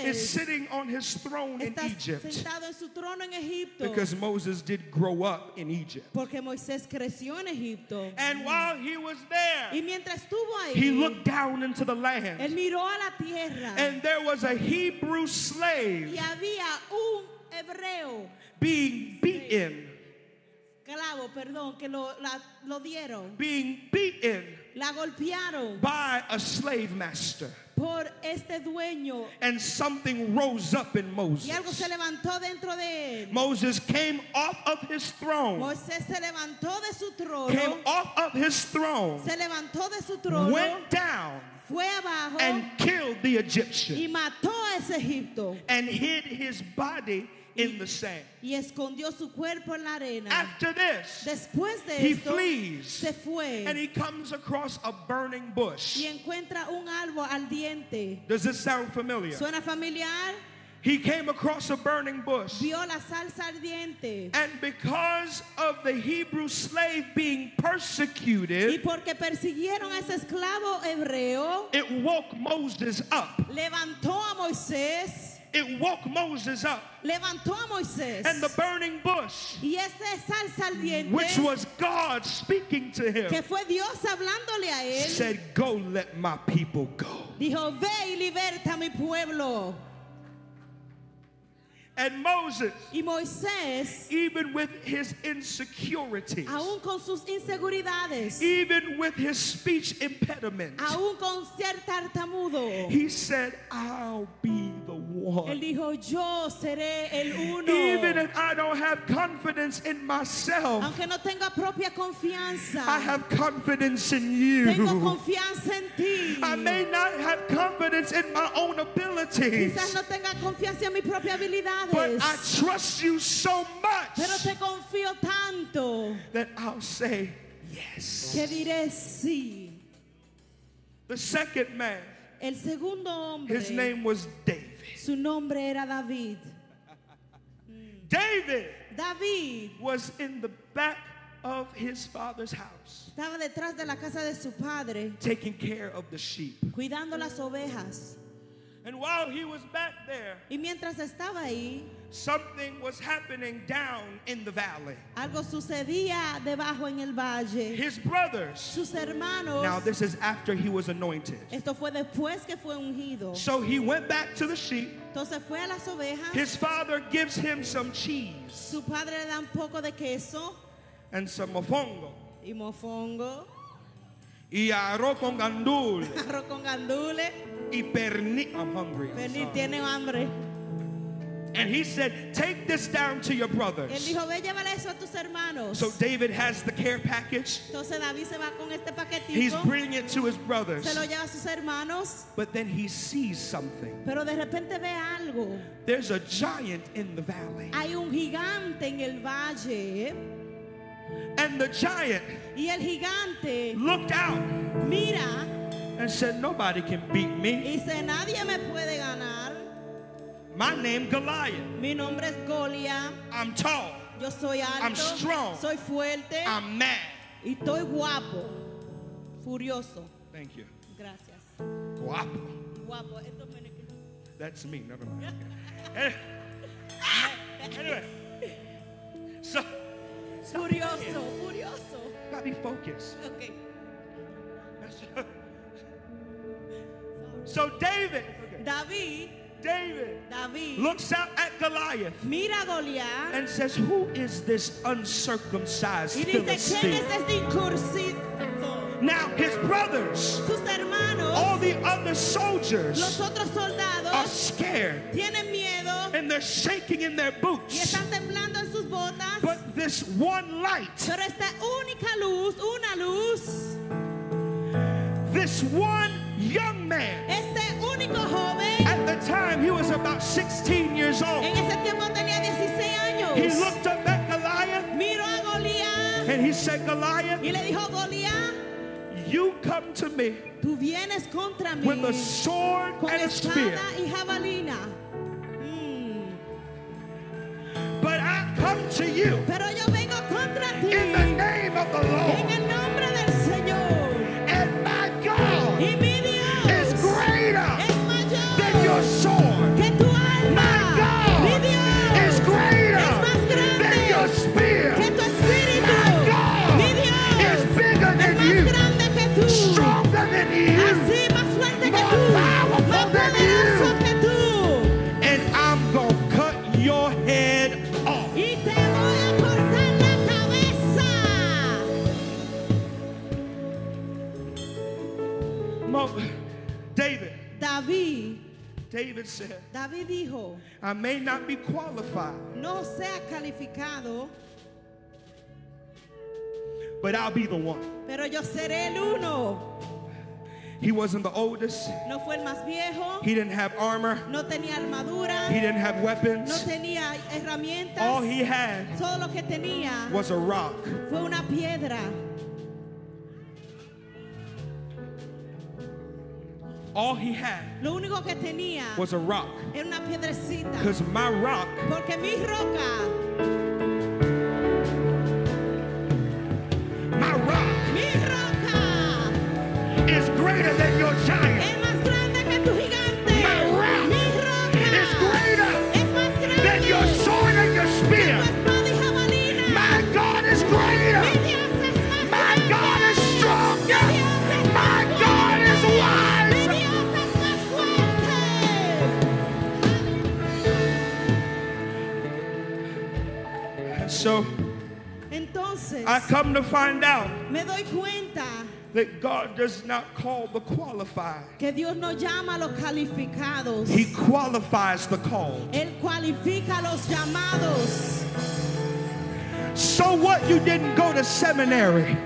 is sitting on his throne in está Egypt sentado en su trono en Egipto because Moses did grow up in Egypt. porque Moisés creció en Egipto. And while he was there, Y mientras estuvo he looked down into the él land miró a la tierra and there was a Hebrew y slave había un hebreo, being beaten, clavo, perdón, que lo, la- lo dieron, being beaten la golpearon by a slave master. por este dueño And something rose up in Moses. y algo Moses. se levantó dentro de él. Moses came off of his throne, Moisés se levantó de su trono, came off of his throne, se levantó de su trono, went down fue abajo and killed the Egyptian. y mató a ese Egipto and hid his body in the sand. y escondió su cuerpo en la arena. After this, Después de he esto, flees se fue and he comes across a burning y bush. encuentra un árbol ardiente. Does this sound familiar? ¿Suena familiar? He came across a burning bush. Vio la salsa ardiente. And because of the Hebrew slave being Y persecuted, porque persiguieron a ese esclavo hebreo, it woke Moses up. levantó a Moisés, It woke Moses up. levantó a Moisés. And the burning bush, Y ardiente, which was God speaking to que him, fue Dios hablándole a él, said, Go let my people go. dijo, ve y liberta a mi pueblo. And Moses, Y Moisés, even with his insecurities, aún con sus inseguridades, even with his speech impediment, aún con ser tartamudo, he said, I'll be the él dijo, yo seré el uno. Even if I don't have confidence in myself, Aunque no tenga propia confianza, I have confidence in tengo you. confianza en ti. I may not have confidence in my own abilities, Quizás no tenga confianza en mis propias habilidades, but I trust you so pero much te confío tanto that I'll say yes. que diré sí. The second man, El segundo hombre, his name was David. Su nombre era David. David David was in the back of his father's house, estaba detrás de la casa de su padre, taking care of the sheep. cuidando las ovejas. And while he was back there, Y mientras estaba ahí, something was happening down in the valley. algo sucedía debajo en el valle. His brothers, Sus hermanos, now this is after he was anointed. esto fue después que fue ungido. So he went back to the sheep. Entonces fue a las ovejas, His father gives him some cheese su padre le da un poco de queso and some mofongo y mofongo, y arroz con gandul [LAUGHS] arroz con gandules. y pernil. I'm hungry. Pernil tiene hambre. And he said, Take this down to your Él brothers. dijo, ve, llévale eso a tus hermanos. So David has the care package. Entonces David se va con este He's bringing it to his brothers. se lo lleva a sus hermanos, But then he sees something. pero de repente ve algo. There's a giant in the valley. Hay un gigante en el valle And the giant y el gigante looked out mira and said, Nobody can beat me. y dice, nadie me puede ganar. My name Goliath. Mi nombre es Goliat, I'm tall. yo soy alto, I'm strong. soy fuerte I'm mad. y estoy guapo, furioso. Thank you. Gracias. Guapo. Guapo. That's me. Never mind. [LAUGHS] Eh, anyway, so Furioso, [LAUGHS] furioso. gotta be focused. Ok. [LAUGHS] So David, David, David David, looks out at Goliath mira a Goliat and says, "Who is this uncircumcised y dice, ¿quién es este? Now his brothers, Sus hermanos, all the other los soldiers, otros are scared tienen miedo and they're shaking in their y boots. están temblando en sus botas. But this one light, Pero esta única luz, una luz, this one young man, este único joven, the time he was about 16 years old. en ese tiempo tenía 16 años. He looked up at Goliath Miró a Goliat and he said, Goliath, y le dijo, you come to me tú vienes contra mí with a sword con and a spear, y jabalina. Mm. but I come to you Pero yo vengo contra ti in the name of the en Lord. el nombre del David, David said, David dijo, I may not be qualified, no sea calificado, but I'll be the one. pero yo seré el uno. He wasn't the oldest. No fue el más viejo, He didn't have armor. no tenía armadura, He didn't have no weapons. tenía herramientas. All he had Todo lo que tenía was a rock. fue una piedra. All he had Lo único que tenía was a rock. era una piedrecita. Because my rock Porque mi roca, My rock mi roca, is greater than your giant. I come to find out me doy cuenta that God does not call the qualified. que Dios no llama a los calificados. He qualifies the called. Él cualifica los llamados. So what you didn't go to seminary?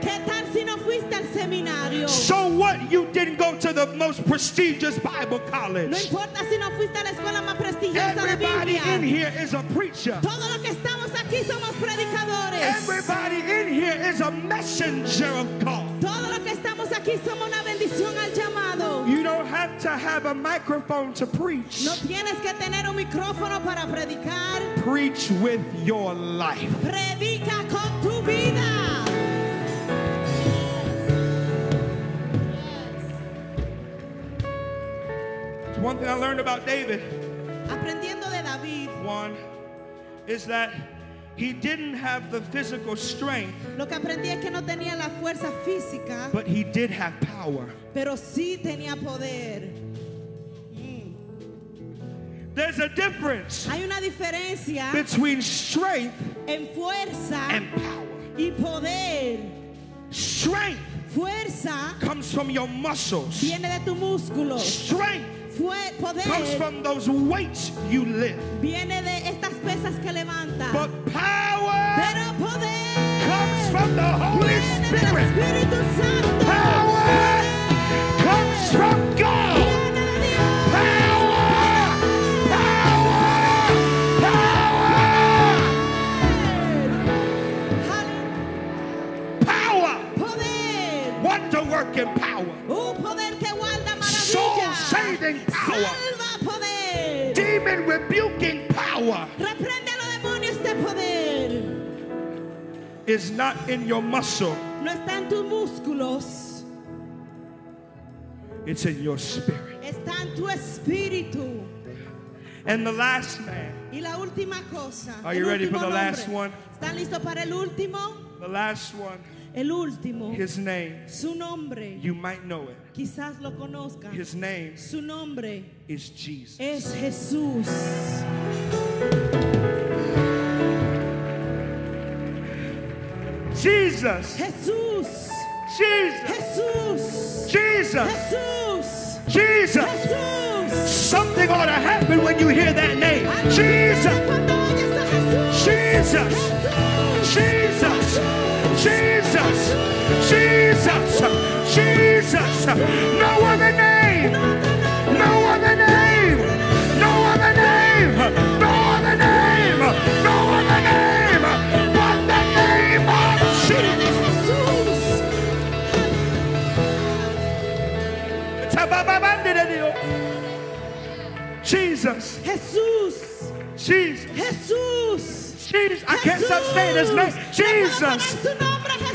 So what you didn't go to the most prestigious Bible No college? importa si no fuiste a la escuela más prestigiosa de Everybody Biblia. in here is a preacher. Todos los que estamos aquí somos predicadores. Everybody in here is a messenger of God. Todos los que estamos aquí somos una bendición al llamado. You don't have to have a microphone to preach. No tienes que tener un micrófono para predicar. Preach with your life. Predica con tu vida. One thing I learned about David, Aprendiendo de David, one, is that he didn't have the physical strength, lo que aprendí es que no tenía la fuerza física, but he did have power. pero sí tenía poder. There's a difference Hay una diferencia between strength en fuerza and power. y poder. Strength Fuerza comes from your muscles. viene de tu músculo. Strength comes from those weights you lift. viene de estas pesas que levanta. But power comes from the Holy Spirit. Power comes from God. Viene de Dios. Power! Power. Demon rebuking power Reprende a los demonios de poder. is not in your muscle, No está en tus músculos. it's in your spirit. Está en tu espíritu. And the last man, Y la última cosa. Are you ready for the last one? ¿Están listos para el último? the last one, El último. his name, Su nombre. you might know it. Quizás lo conozcan. His name Su nombre is Jesus. es Jesús. Jesus! Jesús. Jesus! Jesus! Jesús. Jesus! Jesús. Something ought to happen when you hear that name. Jesus! Jesús. Jesus! Jesus! Jesus! Jesus! Jesus! No other name! No other name! No other name! No other name! No other name! But the name of Jesus! Jesús. Jesus! Jesús. Jesus! Jesús. I can't stop saying his name. Jesús. Le puedo poner Jesus.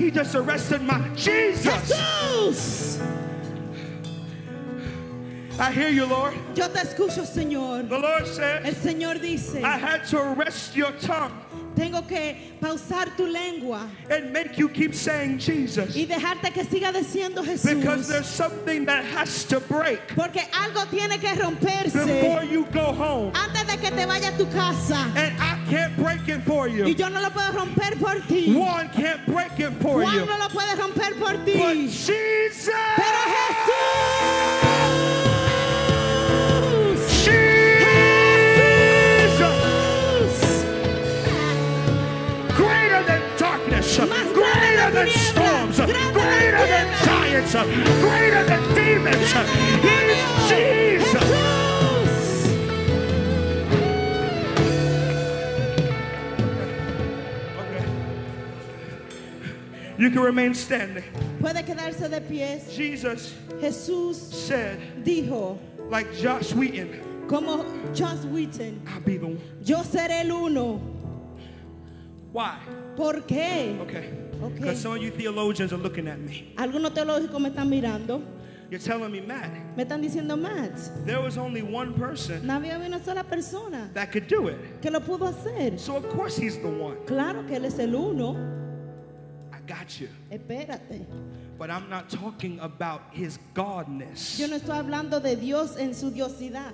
He just arrested my Jesus. Jesús. I hear you, Lord. Yo te escucho, Señor. The Lord said, El Señor dice, I had to arrest your tongue tengo que pausar tu lengua and make you keep saying Jesus. y dejarte que siga diciendo Because Jesús. there's something that has to break Porque algo tiene que before romperse you go home. antes de que te vaya a tu casa. And I can't break it for Y you. yo no lo puedo romper por ti. One can't break it for Juan you. no lo puede romper por But ti. Jesus! Pero Jesús. Giants, greater than demons. He's Jesus. Okay. You can remain standing. Puede quedarse de pies. Jesus Jesús said, dijo, like Josh Wheaton, como Josh Wheaton, I'll be the one. yo seré el uno. Why? ¿Por qué? Okay. Ok. Because some of you theologians are looking at me. Algunos teológicos me están mirando. You're telling me, Matt, Me están diciendo, Matt, there was only one person no había una sola persona that could do it. que lo pudo hacer. So of course he's the one. Claro que Él es el uno. I got you. Espérate. But I'm not talking about his godness. Yo no estoy hablando de Dios en su diosidad.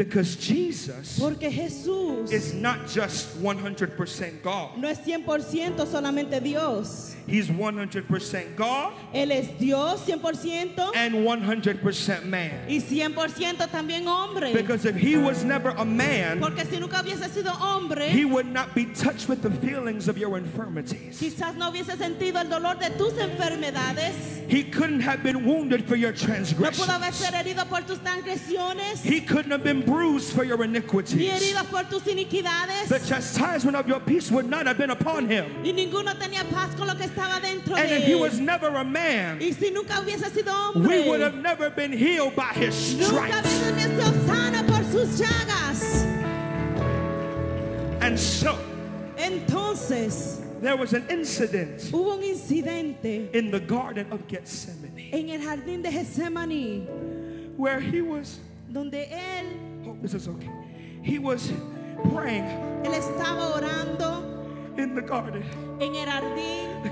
Because Jesus Porque Jesús is not just 100% God. no es 100% solamente Dios. He's 100% God Él es Dios 100% and 100% man. y 100% también hombre. Because if he was never a man, Porque si nunca hubiese sido hombre, he would not be touched with the feelings of your infirmities. quizás no hubiese sentido el dolor de tus enfermedades. He couldn't have been wounded for your No pudo haber transgressions. sido herido por tus transgresiones, He couldn't have been bruised for your ni iniquities. herido por tus iniquidades. The chastisement of your peace would not have been upon him. Y ninguno tenía paz con lo que estaba dentro And de if he was never a man, Y si nunca hubiese sido hombre, we would have never been healed by his stripes. hubiese sido sana por sus llagas. And so Entonces, there was an incident hubo un incidente in the Garden of Gethsemane en el jardín de Getsemaní where he was, donde él, oh, this is okay. He was praying él estaba orando in the garden. en el jardín,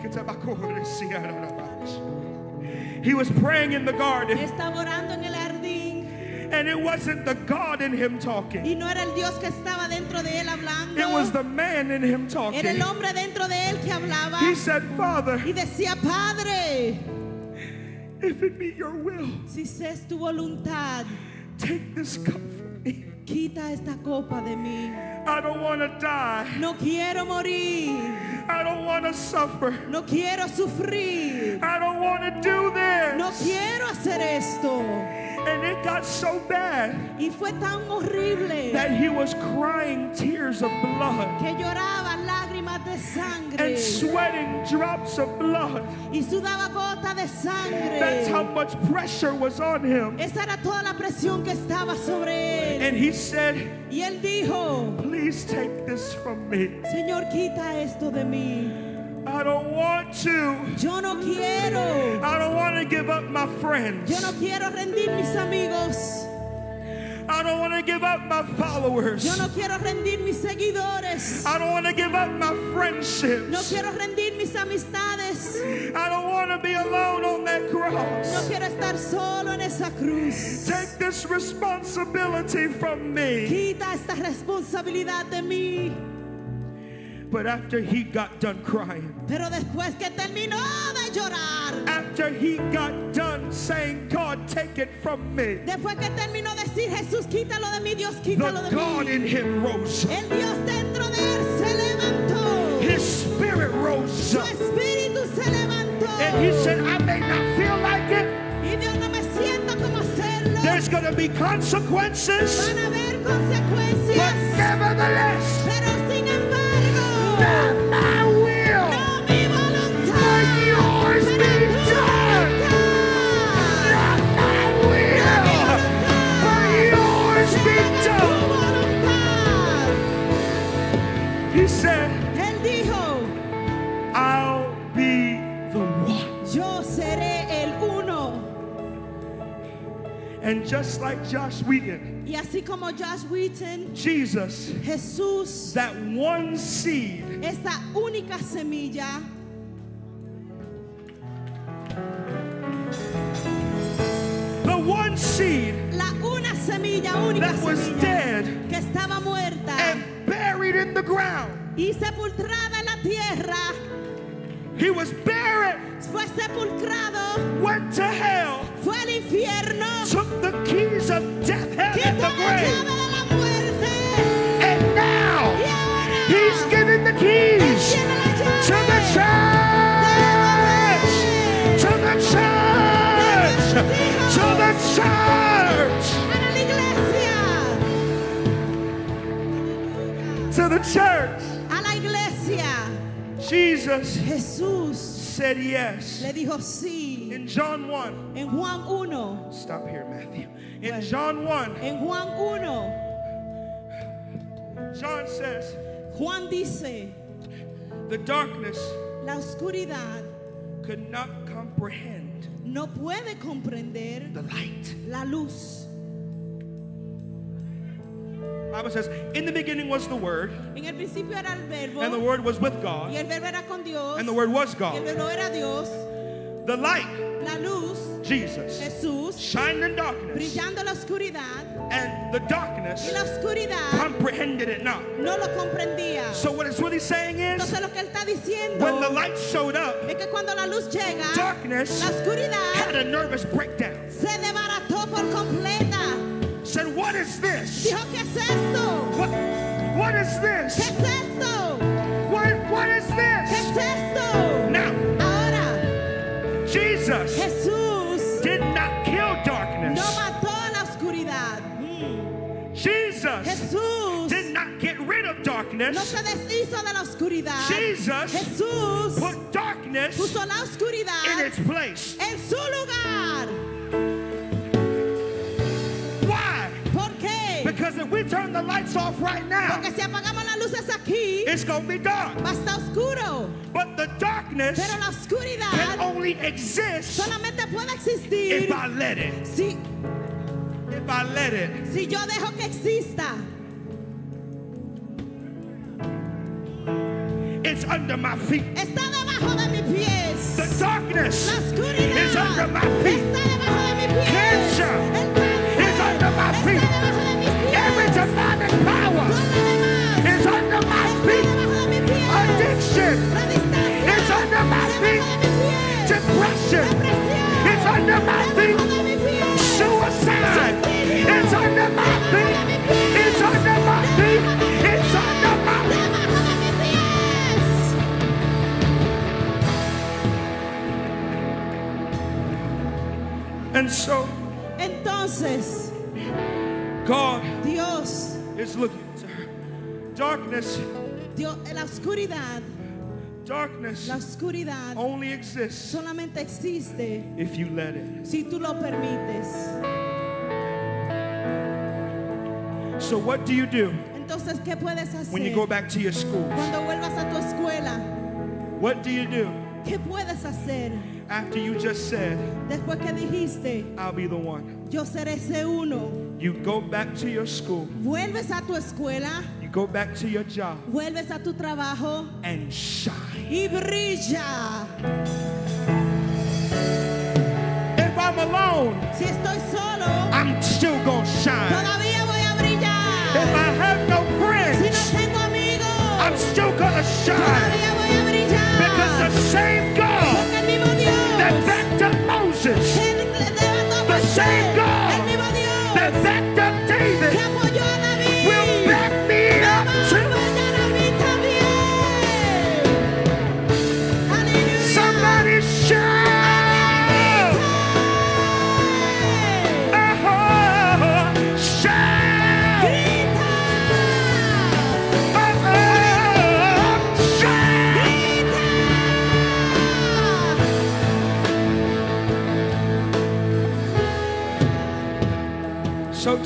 He was praying in the garden, estaba orando en el jardín. And it wasn't the God in him talking, y no era el Dios que estaba dentro de él hablando, it was the man in him era el talking. hombre dentro de él que hablaba. He said, Father, y decía, Padre, if it be your will, si es tu voluntad, take this cup. Quita esta copa de mí. I don't want to die. No quiero morir, I don't want to suffer. no quiero sufrir, I don't want to do no this. quiero hacer esto. And it got so bad Y fue tan horrible that he was crying tears of blood que lloraba lágrimas de sangre and sweating drops of blood. y sudaba gota de That's how sangre. much pressure was on him. Esa era toda la presión que estaba sobre él. And he said, Y él dijo, Please take this from me. Señor, quita esto de mí. I don't want to. Yo no quiero. I don't want to give up my friends. Yo no quiero rendir mis amigos. I don't want to give up my followers. Yo no quiero rendir mis seguidores. I don't want to give up my friendships. No quiero rendir mis amistades. I don't want to be alone on that cross. No quiero estar solo en esa cruz. Take this responsibility from me. Quita esta responsabilidad de mí. But after he got done crying, Pero después que terminó de llorar, after he got done saying, God, take it from me, después que terminó de decir Jesús, quítalo de mí, Dios, quítalo the de God mí. in him rose up. El Dios dentro de él se levantó. His spirit rose Su espíritu se levantó. And he said, I may not feel like it. Y Dios no me siento como hacerlo. There's going to be consequences. Van a haber But nevertheless, Pero And just like Josh Wheaton, Y así como Josh Wheaton, Jesus, Jesús, that one seed. esta única semilla, the one seed la una semilla, única that was semilla, dead que estaba muerta and buried in the ground. y sepultada en la tierra, He was buried, fue sepulcrado, went to hell, fue al infierno, took the keys of death, hell, and the grave. de la muerte. And now he's giving the keys to the church, to the church, to the church, a la iglesia, to the church. A la iglesia. Jesus Jesús said yes. le dijo sí. In John 1, En Juan 1, stop here, Matthew. In Bueno. John 1, en Juan 1, John says, Juan dice, the darkness la oscuridad could not comprehend no puede comprender the light. la luz. Bible says, in the beginning was the Word, En el principio era el verbo and the Word was with y God, el verbo era con Dios and the Word was y el God. verbo era Dios. The light, La luz, Jesus, Jesús, shined in darkness, brillando la oscuridad and the y darkness la oscuridad comprehended it not. no lo comprendía. So what it's really saying is, Entonces lo que él está diciendo when the light showed up, es que cuando la luz llega, darkness la oscuridad had a nervous breakdown. se desbarató por completa. What is this? Dijo, ¿qué es esto? What, what is ¿Qué this? es esto? What, what is ¿Qué this? es esto? Now, Ahora, Jesus Jesús did not kill no darkness. mató a la oscuridad. Mm. Jesus Jesús did not get rid of no darkness. se deshizo de la oscuridad. Jesus Jesús put darkness puso la in its place. en su lugar. If we turn the lights off right now, Porque si apagamos las luces aquí, it's going to be dark. va a estar oscuro. But the darkness Pero la can oscuridad only exist solamente puede existir if I let it. si, If I let it. si yo dejo que exista. It's under my feet. Está debajo de mis pies. The darkness is under my feet. está debajo de mis pies. Cancer El cáncer is under my feet. Feet. debajo de mis pies. Addiction is under my feet. debajo de mis pies. Depression is under my feet. debajo de mis pies. Suicide is under my feet. It's under my feet. It's under my feet. Debajo de mis pies. And so Entonces, God Dios, is looking to her. Darkness, Dios, la oscuridad, darkness la oscuridad only exists solamente existe if you let it. si tú lo permites. So what do you do Entonces, ¿qué puedes hacer when you go back to your school? cuando vuelvas a tu escuela? What do you do ¿Qué puedes hacer after you just said, después que dijiste, I'll be the one? yo seré ese uno? You go back to your school, vuelves a tu escuela, you go back to your job, vuelves a tu trabajo and shine. y brilla. If I'm alone, Si estoy solo, I'm still gonna shine. todavía voy a brillar. If I have no Si no friends, tengo amigos, I'm still gonna shine. todavía voy a brillar. Because the same God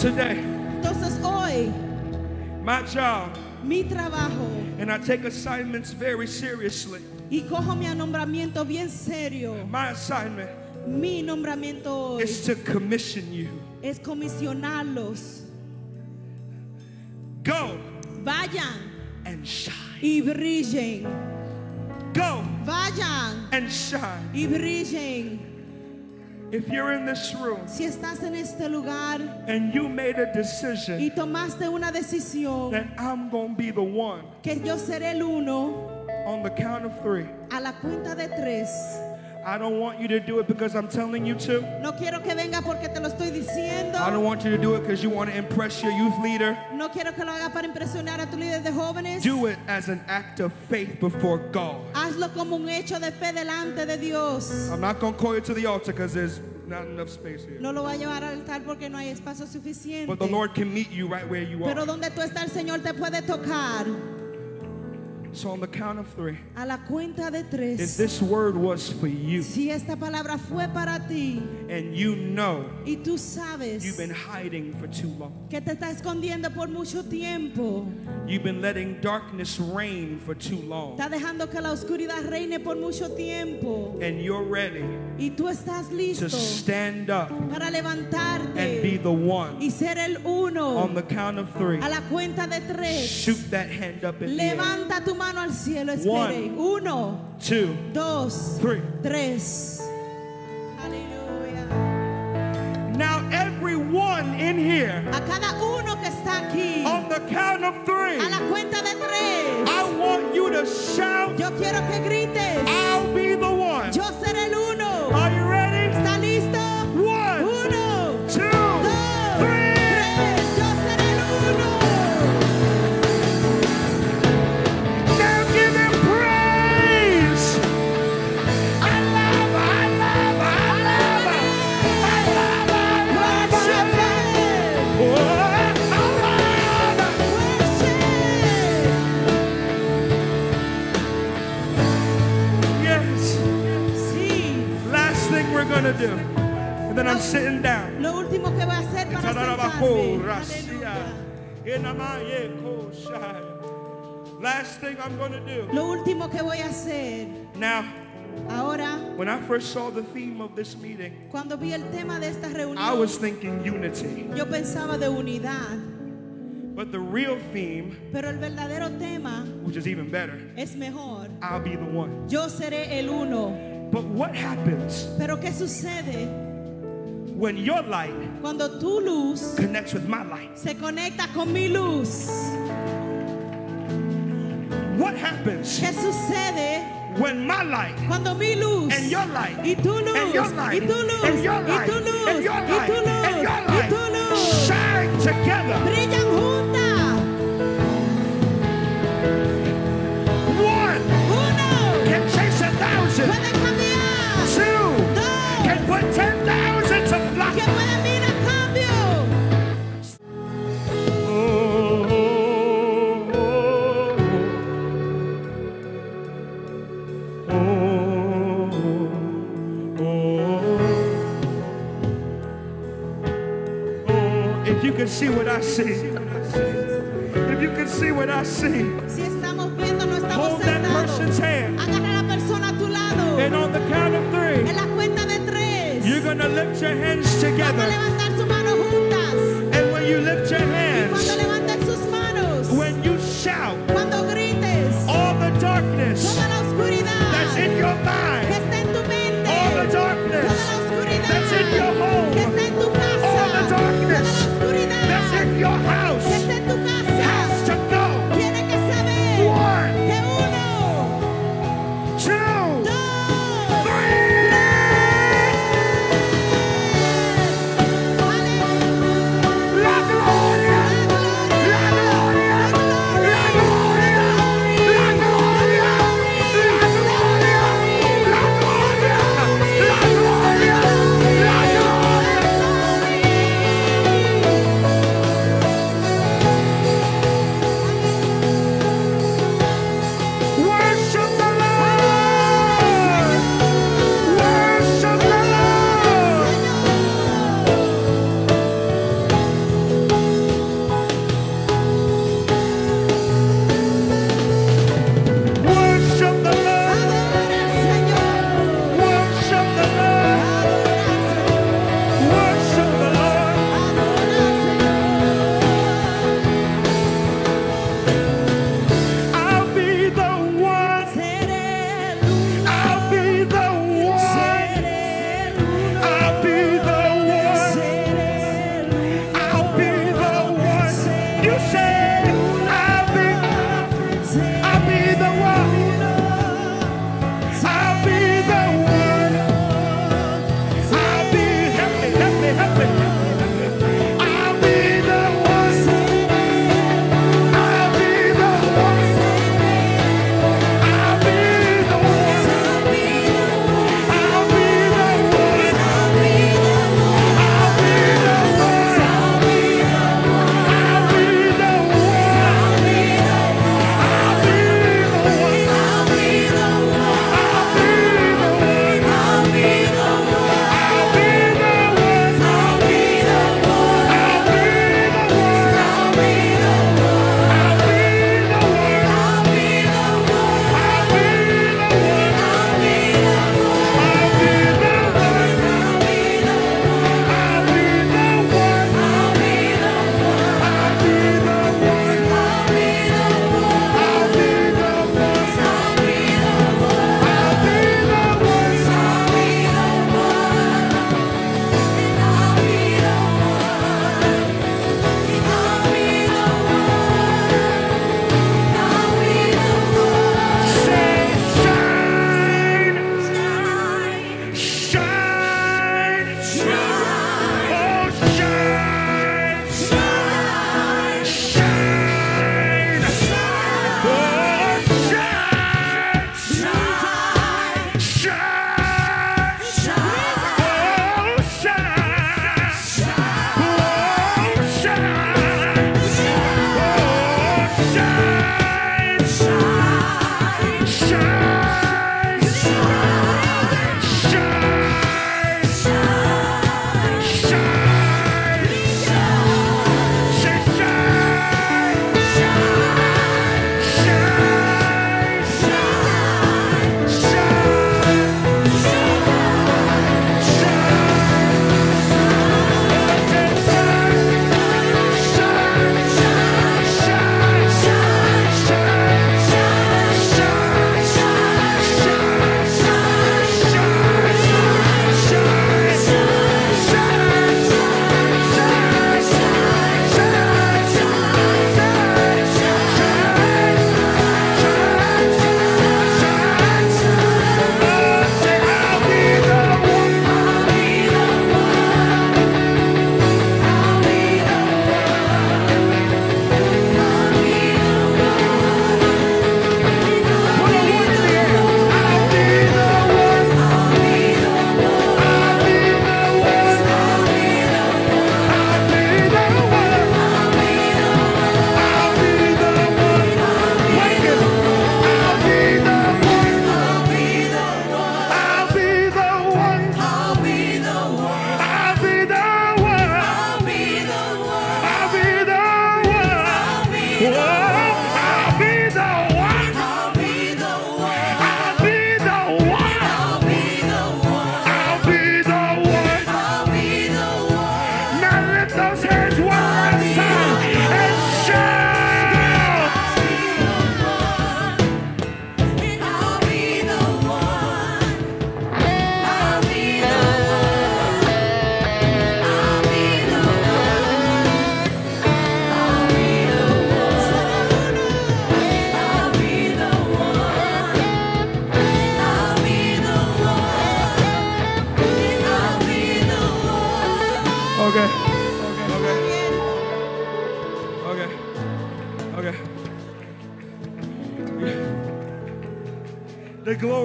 today, Entonces hoy my job, mi trabajo and I take assignments very seriously. y cojo mi nombramiento bien serio. My assignment Mi nombramiento hoy is to commission you. es comisionarlos. Go Vayan and shine. y brillen. Go Vayan and shine. y brillen. If you're in this room Si estás en este lugar and you made a decision y tomaste una decisión that I'm going to be the one que yo seré el uno on the count of three, a la cuenta de tres. I don't want you to do it because I'm telling you to. No quiero que venga porque te lo estoy diciendo. I don't want you to do it because you want to impress your youth leader. No quiero que lo haga para impresionar a tu líder de jóvenes. Do it as an act of faith before God. Hazlo como un hecho de fe delante de Dios. I'm not going to call you to the altar because there's not enough space here. No lo va a llevar al altar porque no hay espacio suficiente. But the Lord can meet you right where you are. Pero donde tú estás, el Señor te puede tocar. So on the count of three, A la cuenta de if tres. this word was for you Si esta palabra fue para ti and you know y tú sabes you've been hiding for too long, que te está escondiendo por mucho tiempo, you've been letting darkness reign for too long, está dejando que la oscuridad reine por mucho tiempo and you're ready y tú estás to listo stand up para and be levantarte the one y ser el on uno the count of three, a la cuenta de tres. shoot that hand up in the air. Mano al cielo, One. espere. Uno, Two, dos, three. tres. Aleluya. Now everyone in here, A cada uno que está aquí, on the count of three, a la cuenta de tres, I want you to shout, yo quiero que grites. I'll and sitting down. Lo último que voy a hacer para sentarme. Aleluya. Last thing I'm gonna do. Lo último que voy a hacer. Now, Ahora, when I first saw the theme of this meeting, cuando vi el tema de esta reunión, I was thinking unity. yo pensaba de unidad. But the real theme, Pero el verdadero tema which is even better, es mejor. I'll be the one. Yo seré el uno. But what happens Pero ¿qué sucede when your light cuando tu luz connects with my light? se conecta con mi luz? What happens ¿Qué sucede when my light cuando mi luz and your light y tu luz and your light y tu luz and your y light tu luz and your y light tu luz and your y tu light luz shine together? brillan juntas? Can see what I see, if you can see what I see, Si estamos viendo, no estamos hold that person's hand, Agarra a la persona a tu lado. and on the count of three, En la cuenta de tres. you're gonna lift your hands together. levantar su mano juntas. and when you lift your hands, cuando levantes sus when you shout, all the darkness toda la oscuridad. that's in your mind,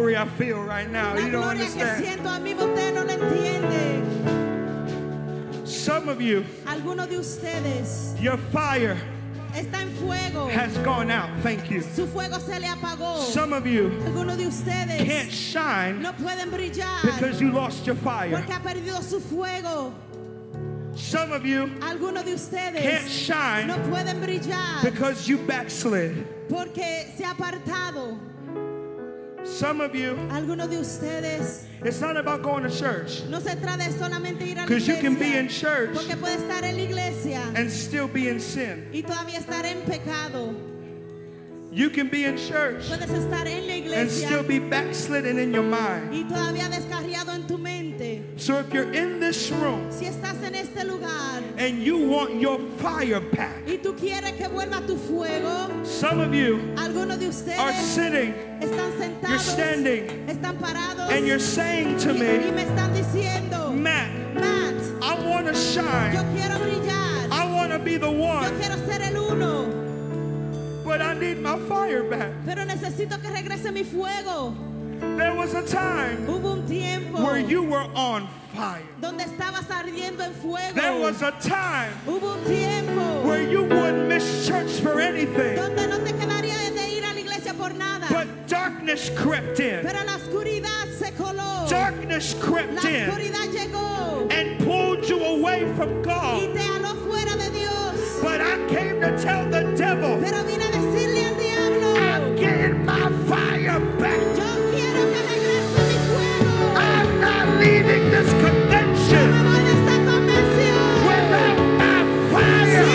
glory I feel right now. La You don't que understand. siento a mí, usted no entiende. Some of you, Algunos de ustedes your fire está en fuego. has gone out. Thank you. Su fuego se le apagó. Some of you Algunos de ustedes can't shine no pueden brillar because you lost your fire. porque ha perdido su fuego. Some of you Algunos de can't ustedes shine no pueden brillar because you backslid. porque se ha apartado. Some of you, Algunos de ustedes it's not about going to church no se trata de solamente ir a la because you can be in church porque puede estar en la iglesia and still be in sin. y todavía estar en pecado. You can be in church Puedes estar en la and still be backslidden in your mind. y todavía descarriado en tu mente. So if you're in this room Si estás en este lugar and you want your fire back, y tú quieres que vuelva tu fuego, some of you de are sitting están You're standing están parados and you're saying to y, y me, me están diciendo, Matt, Matt, I want to yo shine. quiero brillar, I want to be the yo one, quiero ser el uno, but I need my fire back. pero necesito que regrese mi fuego. There was a time Hubo un tiempo where you were on fire. donde estabas ardiendo en fuego. There was a time Hubo un tiempo where you wouldn't miss church for anything, donde no te quedaría de ir a la iglesia por nada. but darkness crept in. Pero la oscuridad se coló. Darkness crept in llegó and pulled you away from y God. te aló fuera de Dios. But I came to tell the devil, Pero vine a decirle al diablo, I'm getting my fire back. Leaving this convention voy de esta convención without my fire.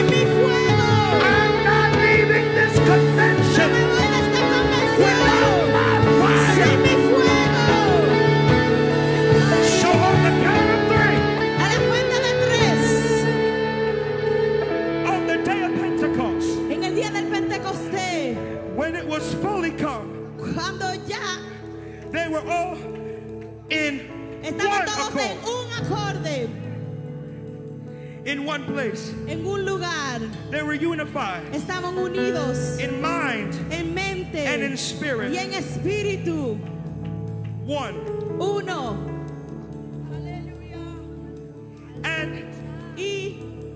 I'm not leaving this convention me voy de esta without my fire. So on the count of three, A la cuenta de tres, on the day of Pentecost, en el día del Pentecostés, when it was fully come, cuando ya they were all in estaban one todos en un acorde, in one place. en un lugar, They were unified estaban unidos in mind en mente and in y spirit. en espíritu. One. Uno. And Y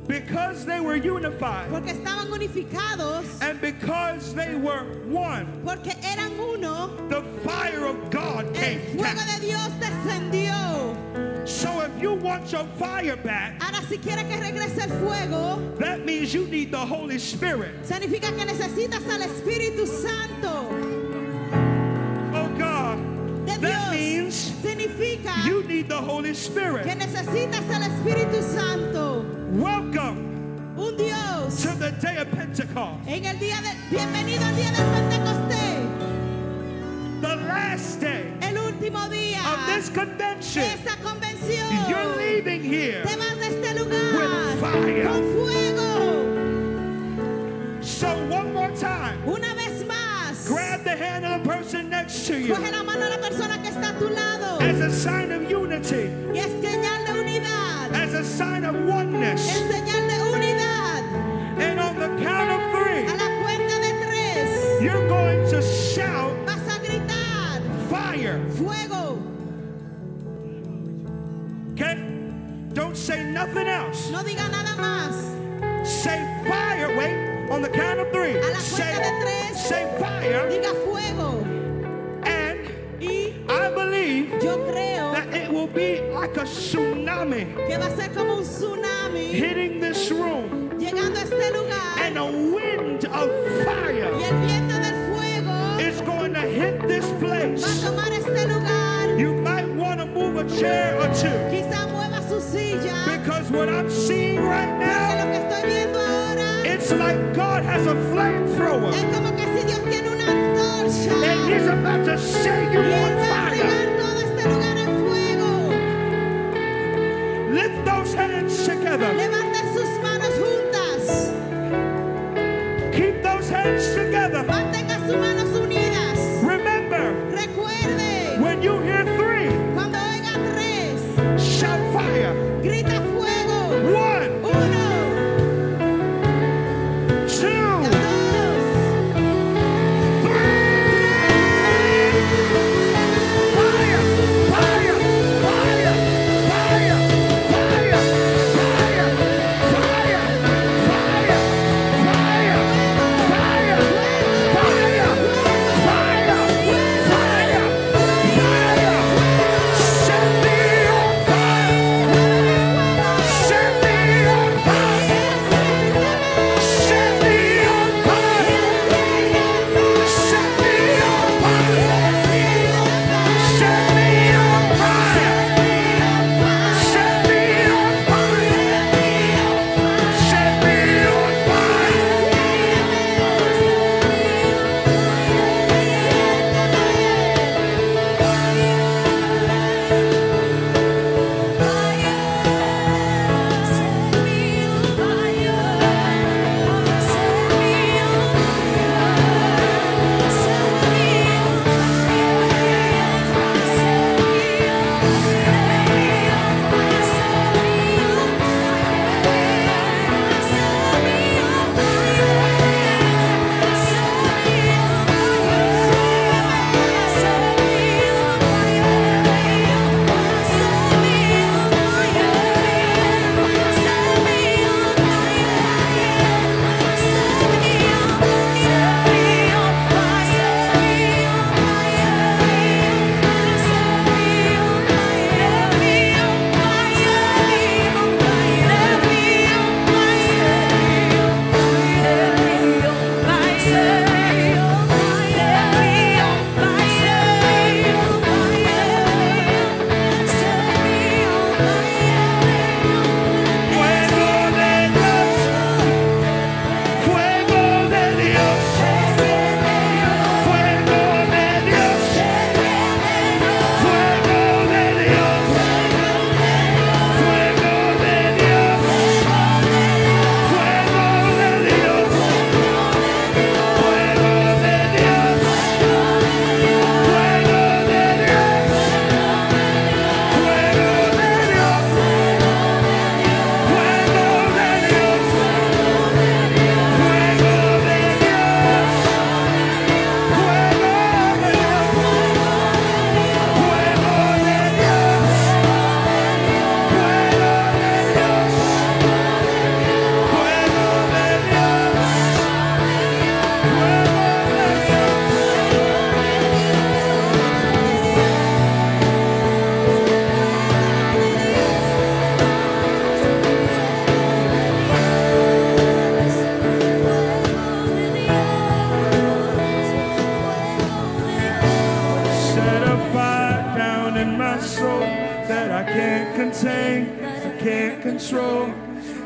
because they were unified porque estaban unificados, and because they were one, porque eran uno, the fire of God el came fuego down. de Dios descendió. So if you want your fire back, Ahora si quieres que regrese el fuego, that means you need the Holy Spirit. significa que necesitas al Espíritu Santo you need the Holy que Spirit. necesitas al Espíritu Santo. Welcome Un Dios. to the day of Pentecost, En el día de bienvenido al día del Pentecostés, the last day el último día of this convention. esta convención. You're leaving here. Te vas de este lugar With fire. con fuego. So one more time, Una vez más, grab the hand of the person next to you coge la mano a la persona que está a tu lado as a sign of unity, y es señal de unidad. as a sign of Es oneness. señal de unidad. And on the count of A three, la cuenta de tres, you're going to shout vas a gritar fire. fuego. Okay? Don't say nothing else. No diga nada más. Say fire. Wait. On the count of three. A la Say, de tres. say fire. Diga fuego. And Y I believe yo creo that it will be like a tsunami que va a ser como un tsunami hitting this room llegando a este lugar. and a wind of Y fire el viento del fuego is going to hit this va a place. tomar este lugar. You might want to move a chair or two Quizá mueva su silla. because what I'm seeing right now, it's like God has a flamethrower es como que si Dios tiene una antorcha. and He's about to set you on fire. todo este lugar en fuego. Lift those hands together. Levanten sus manos juntas. Keep those hands together. Mantengan sus manos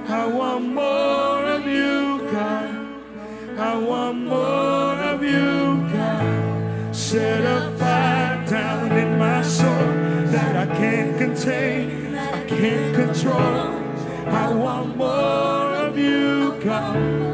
I want more of you, God. I want more of you, God. Set a fire down in my soul that I can't contain, I can't control. I want more of you, God.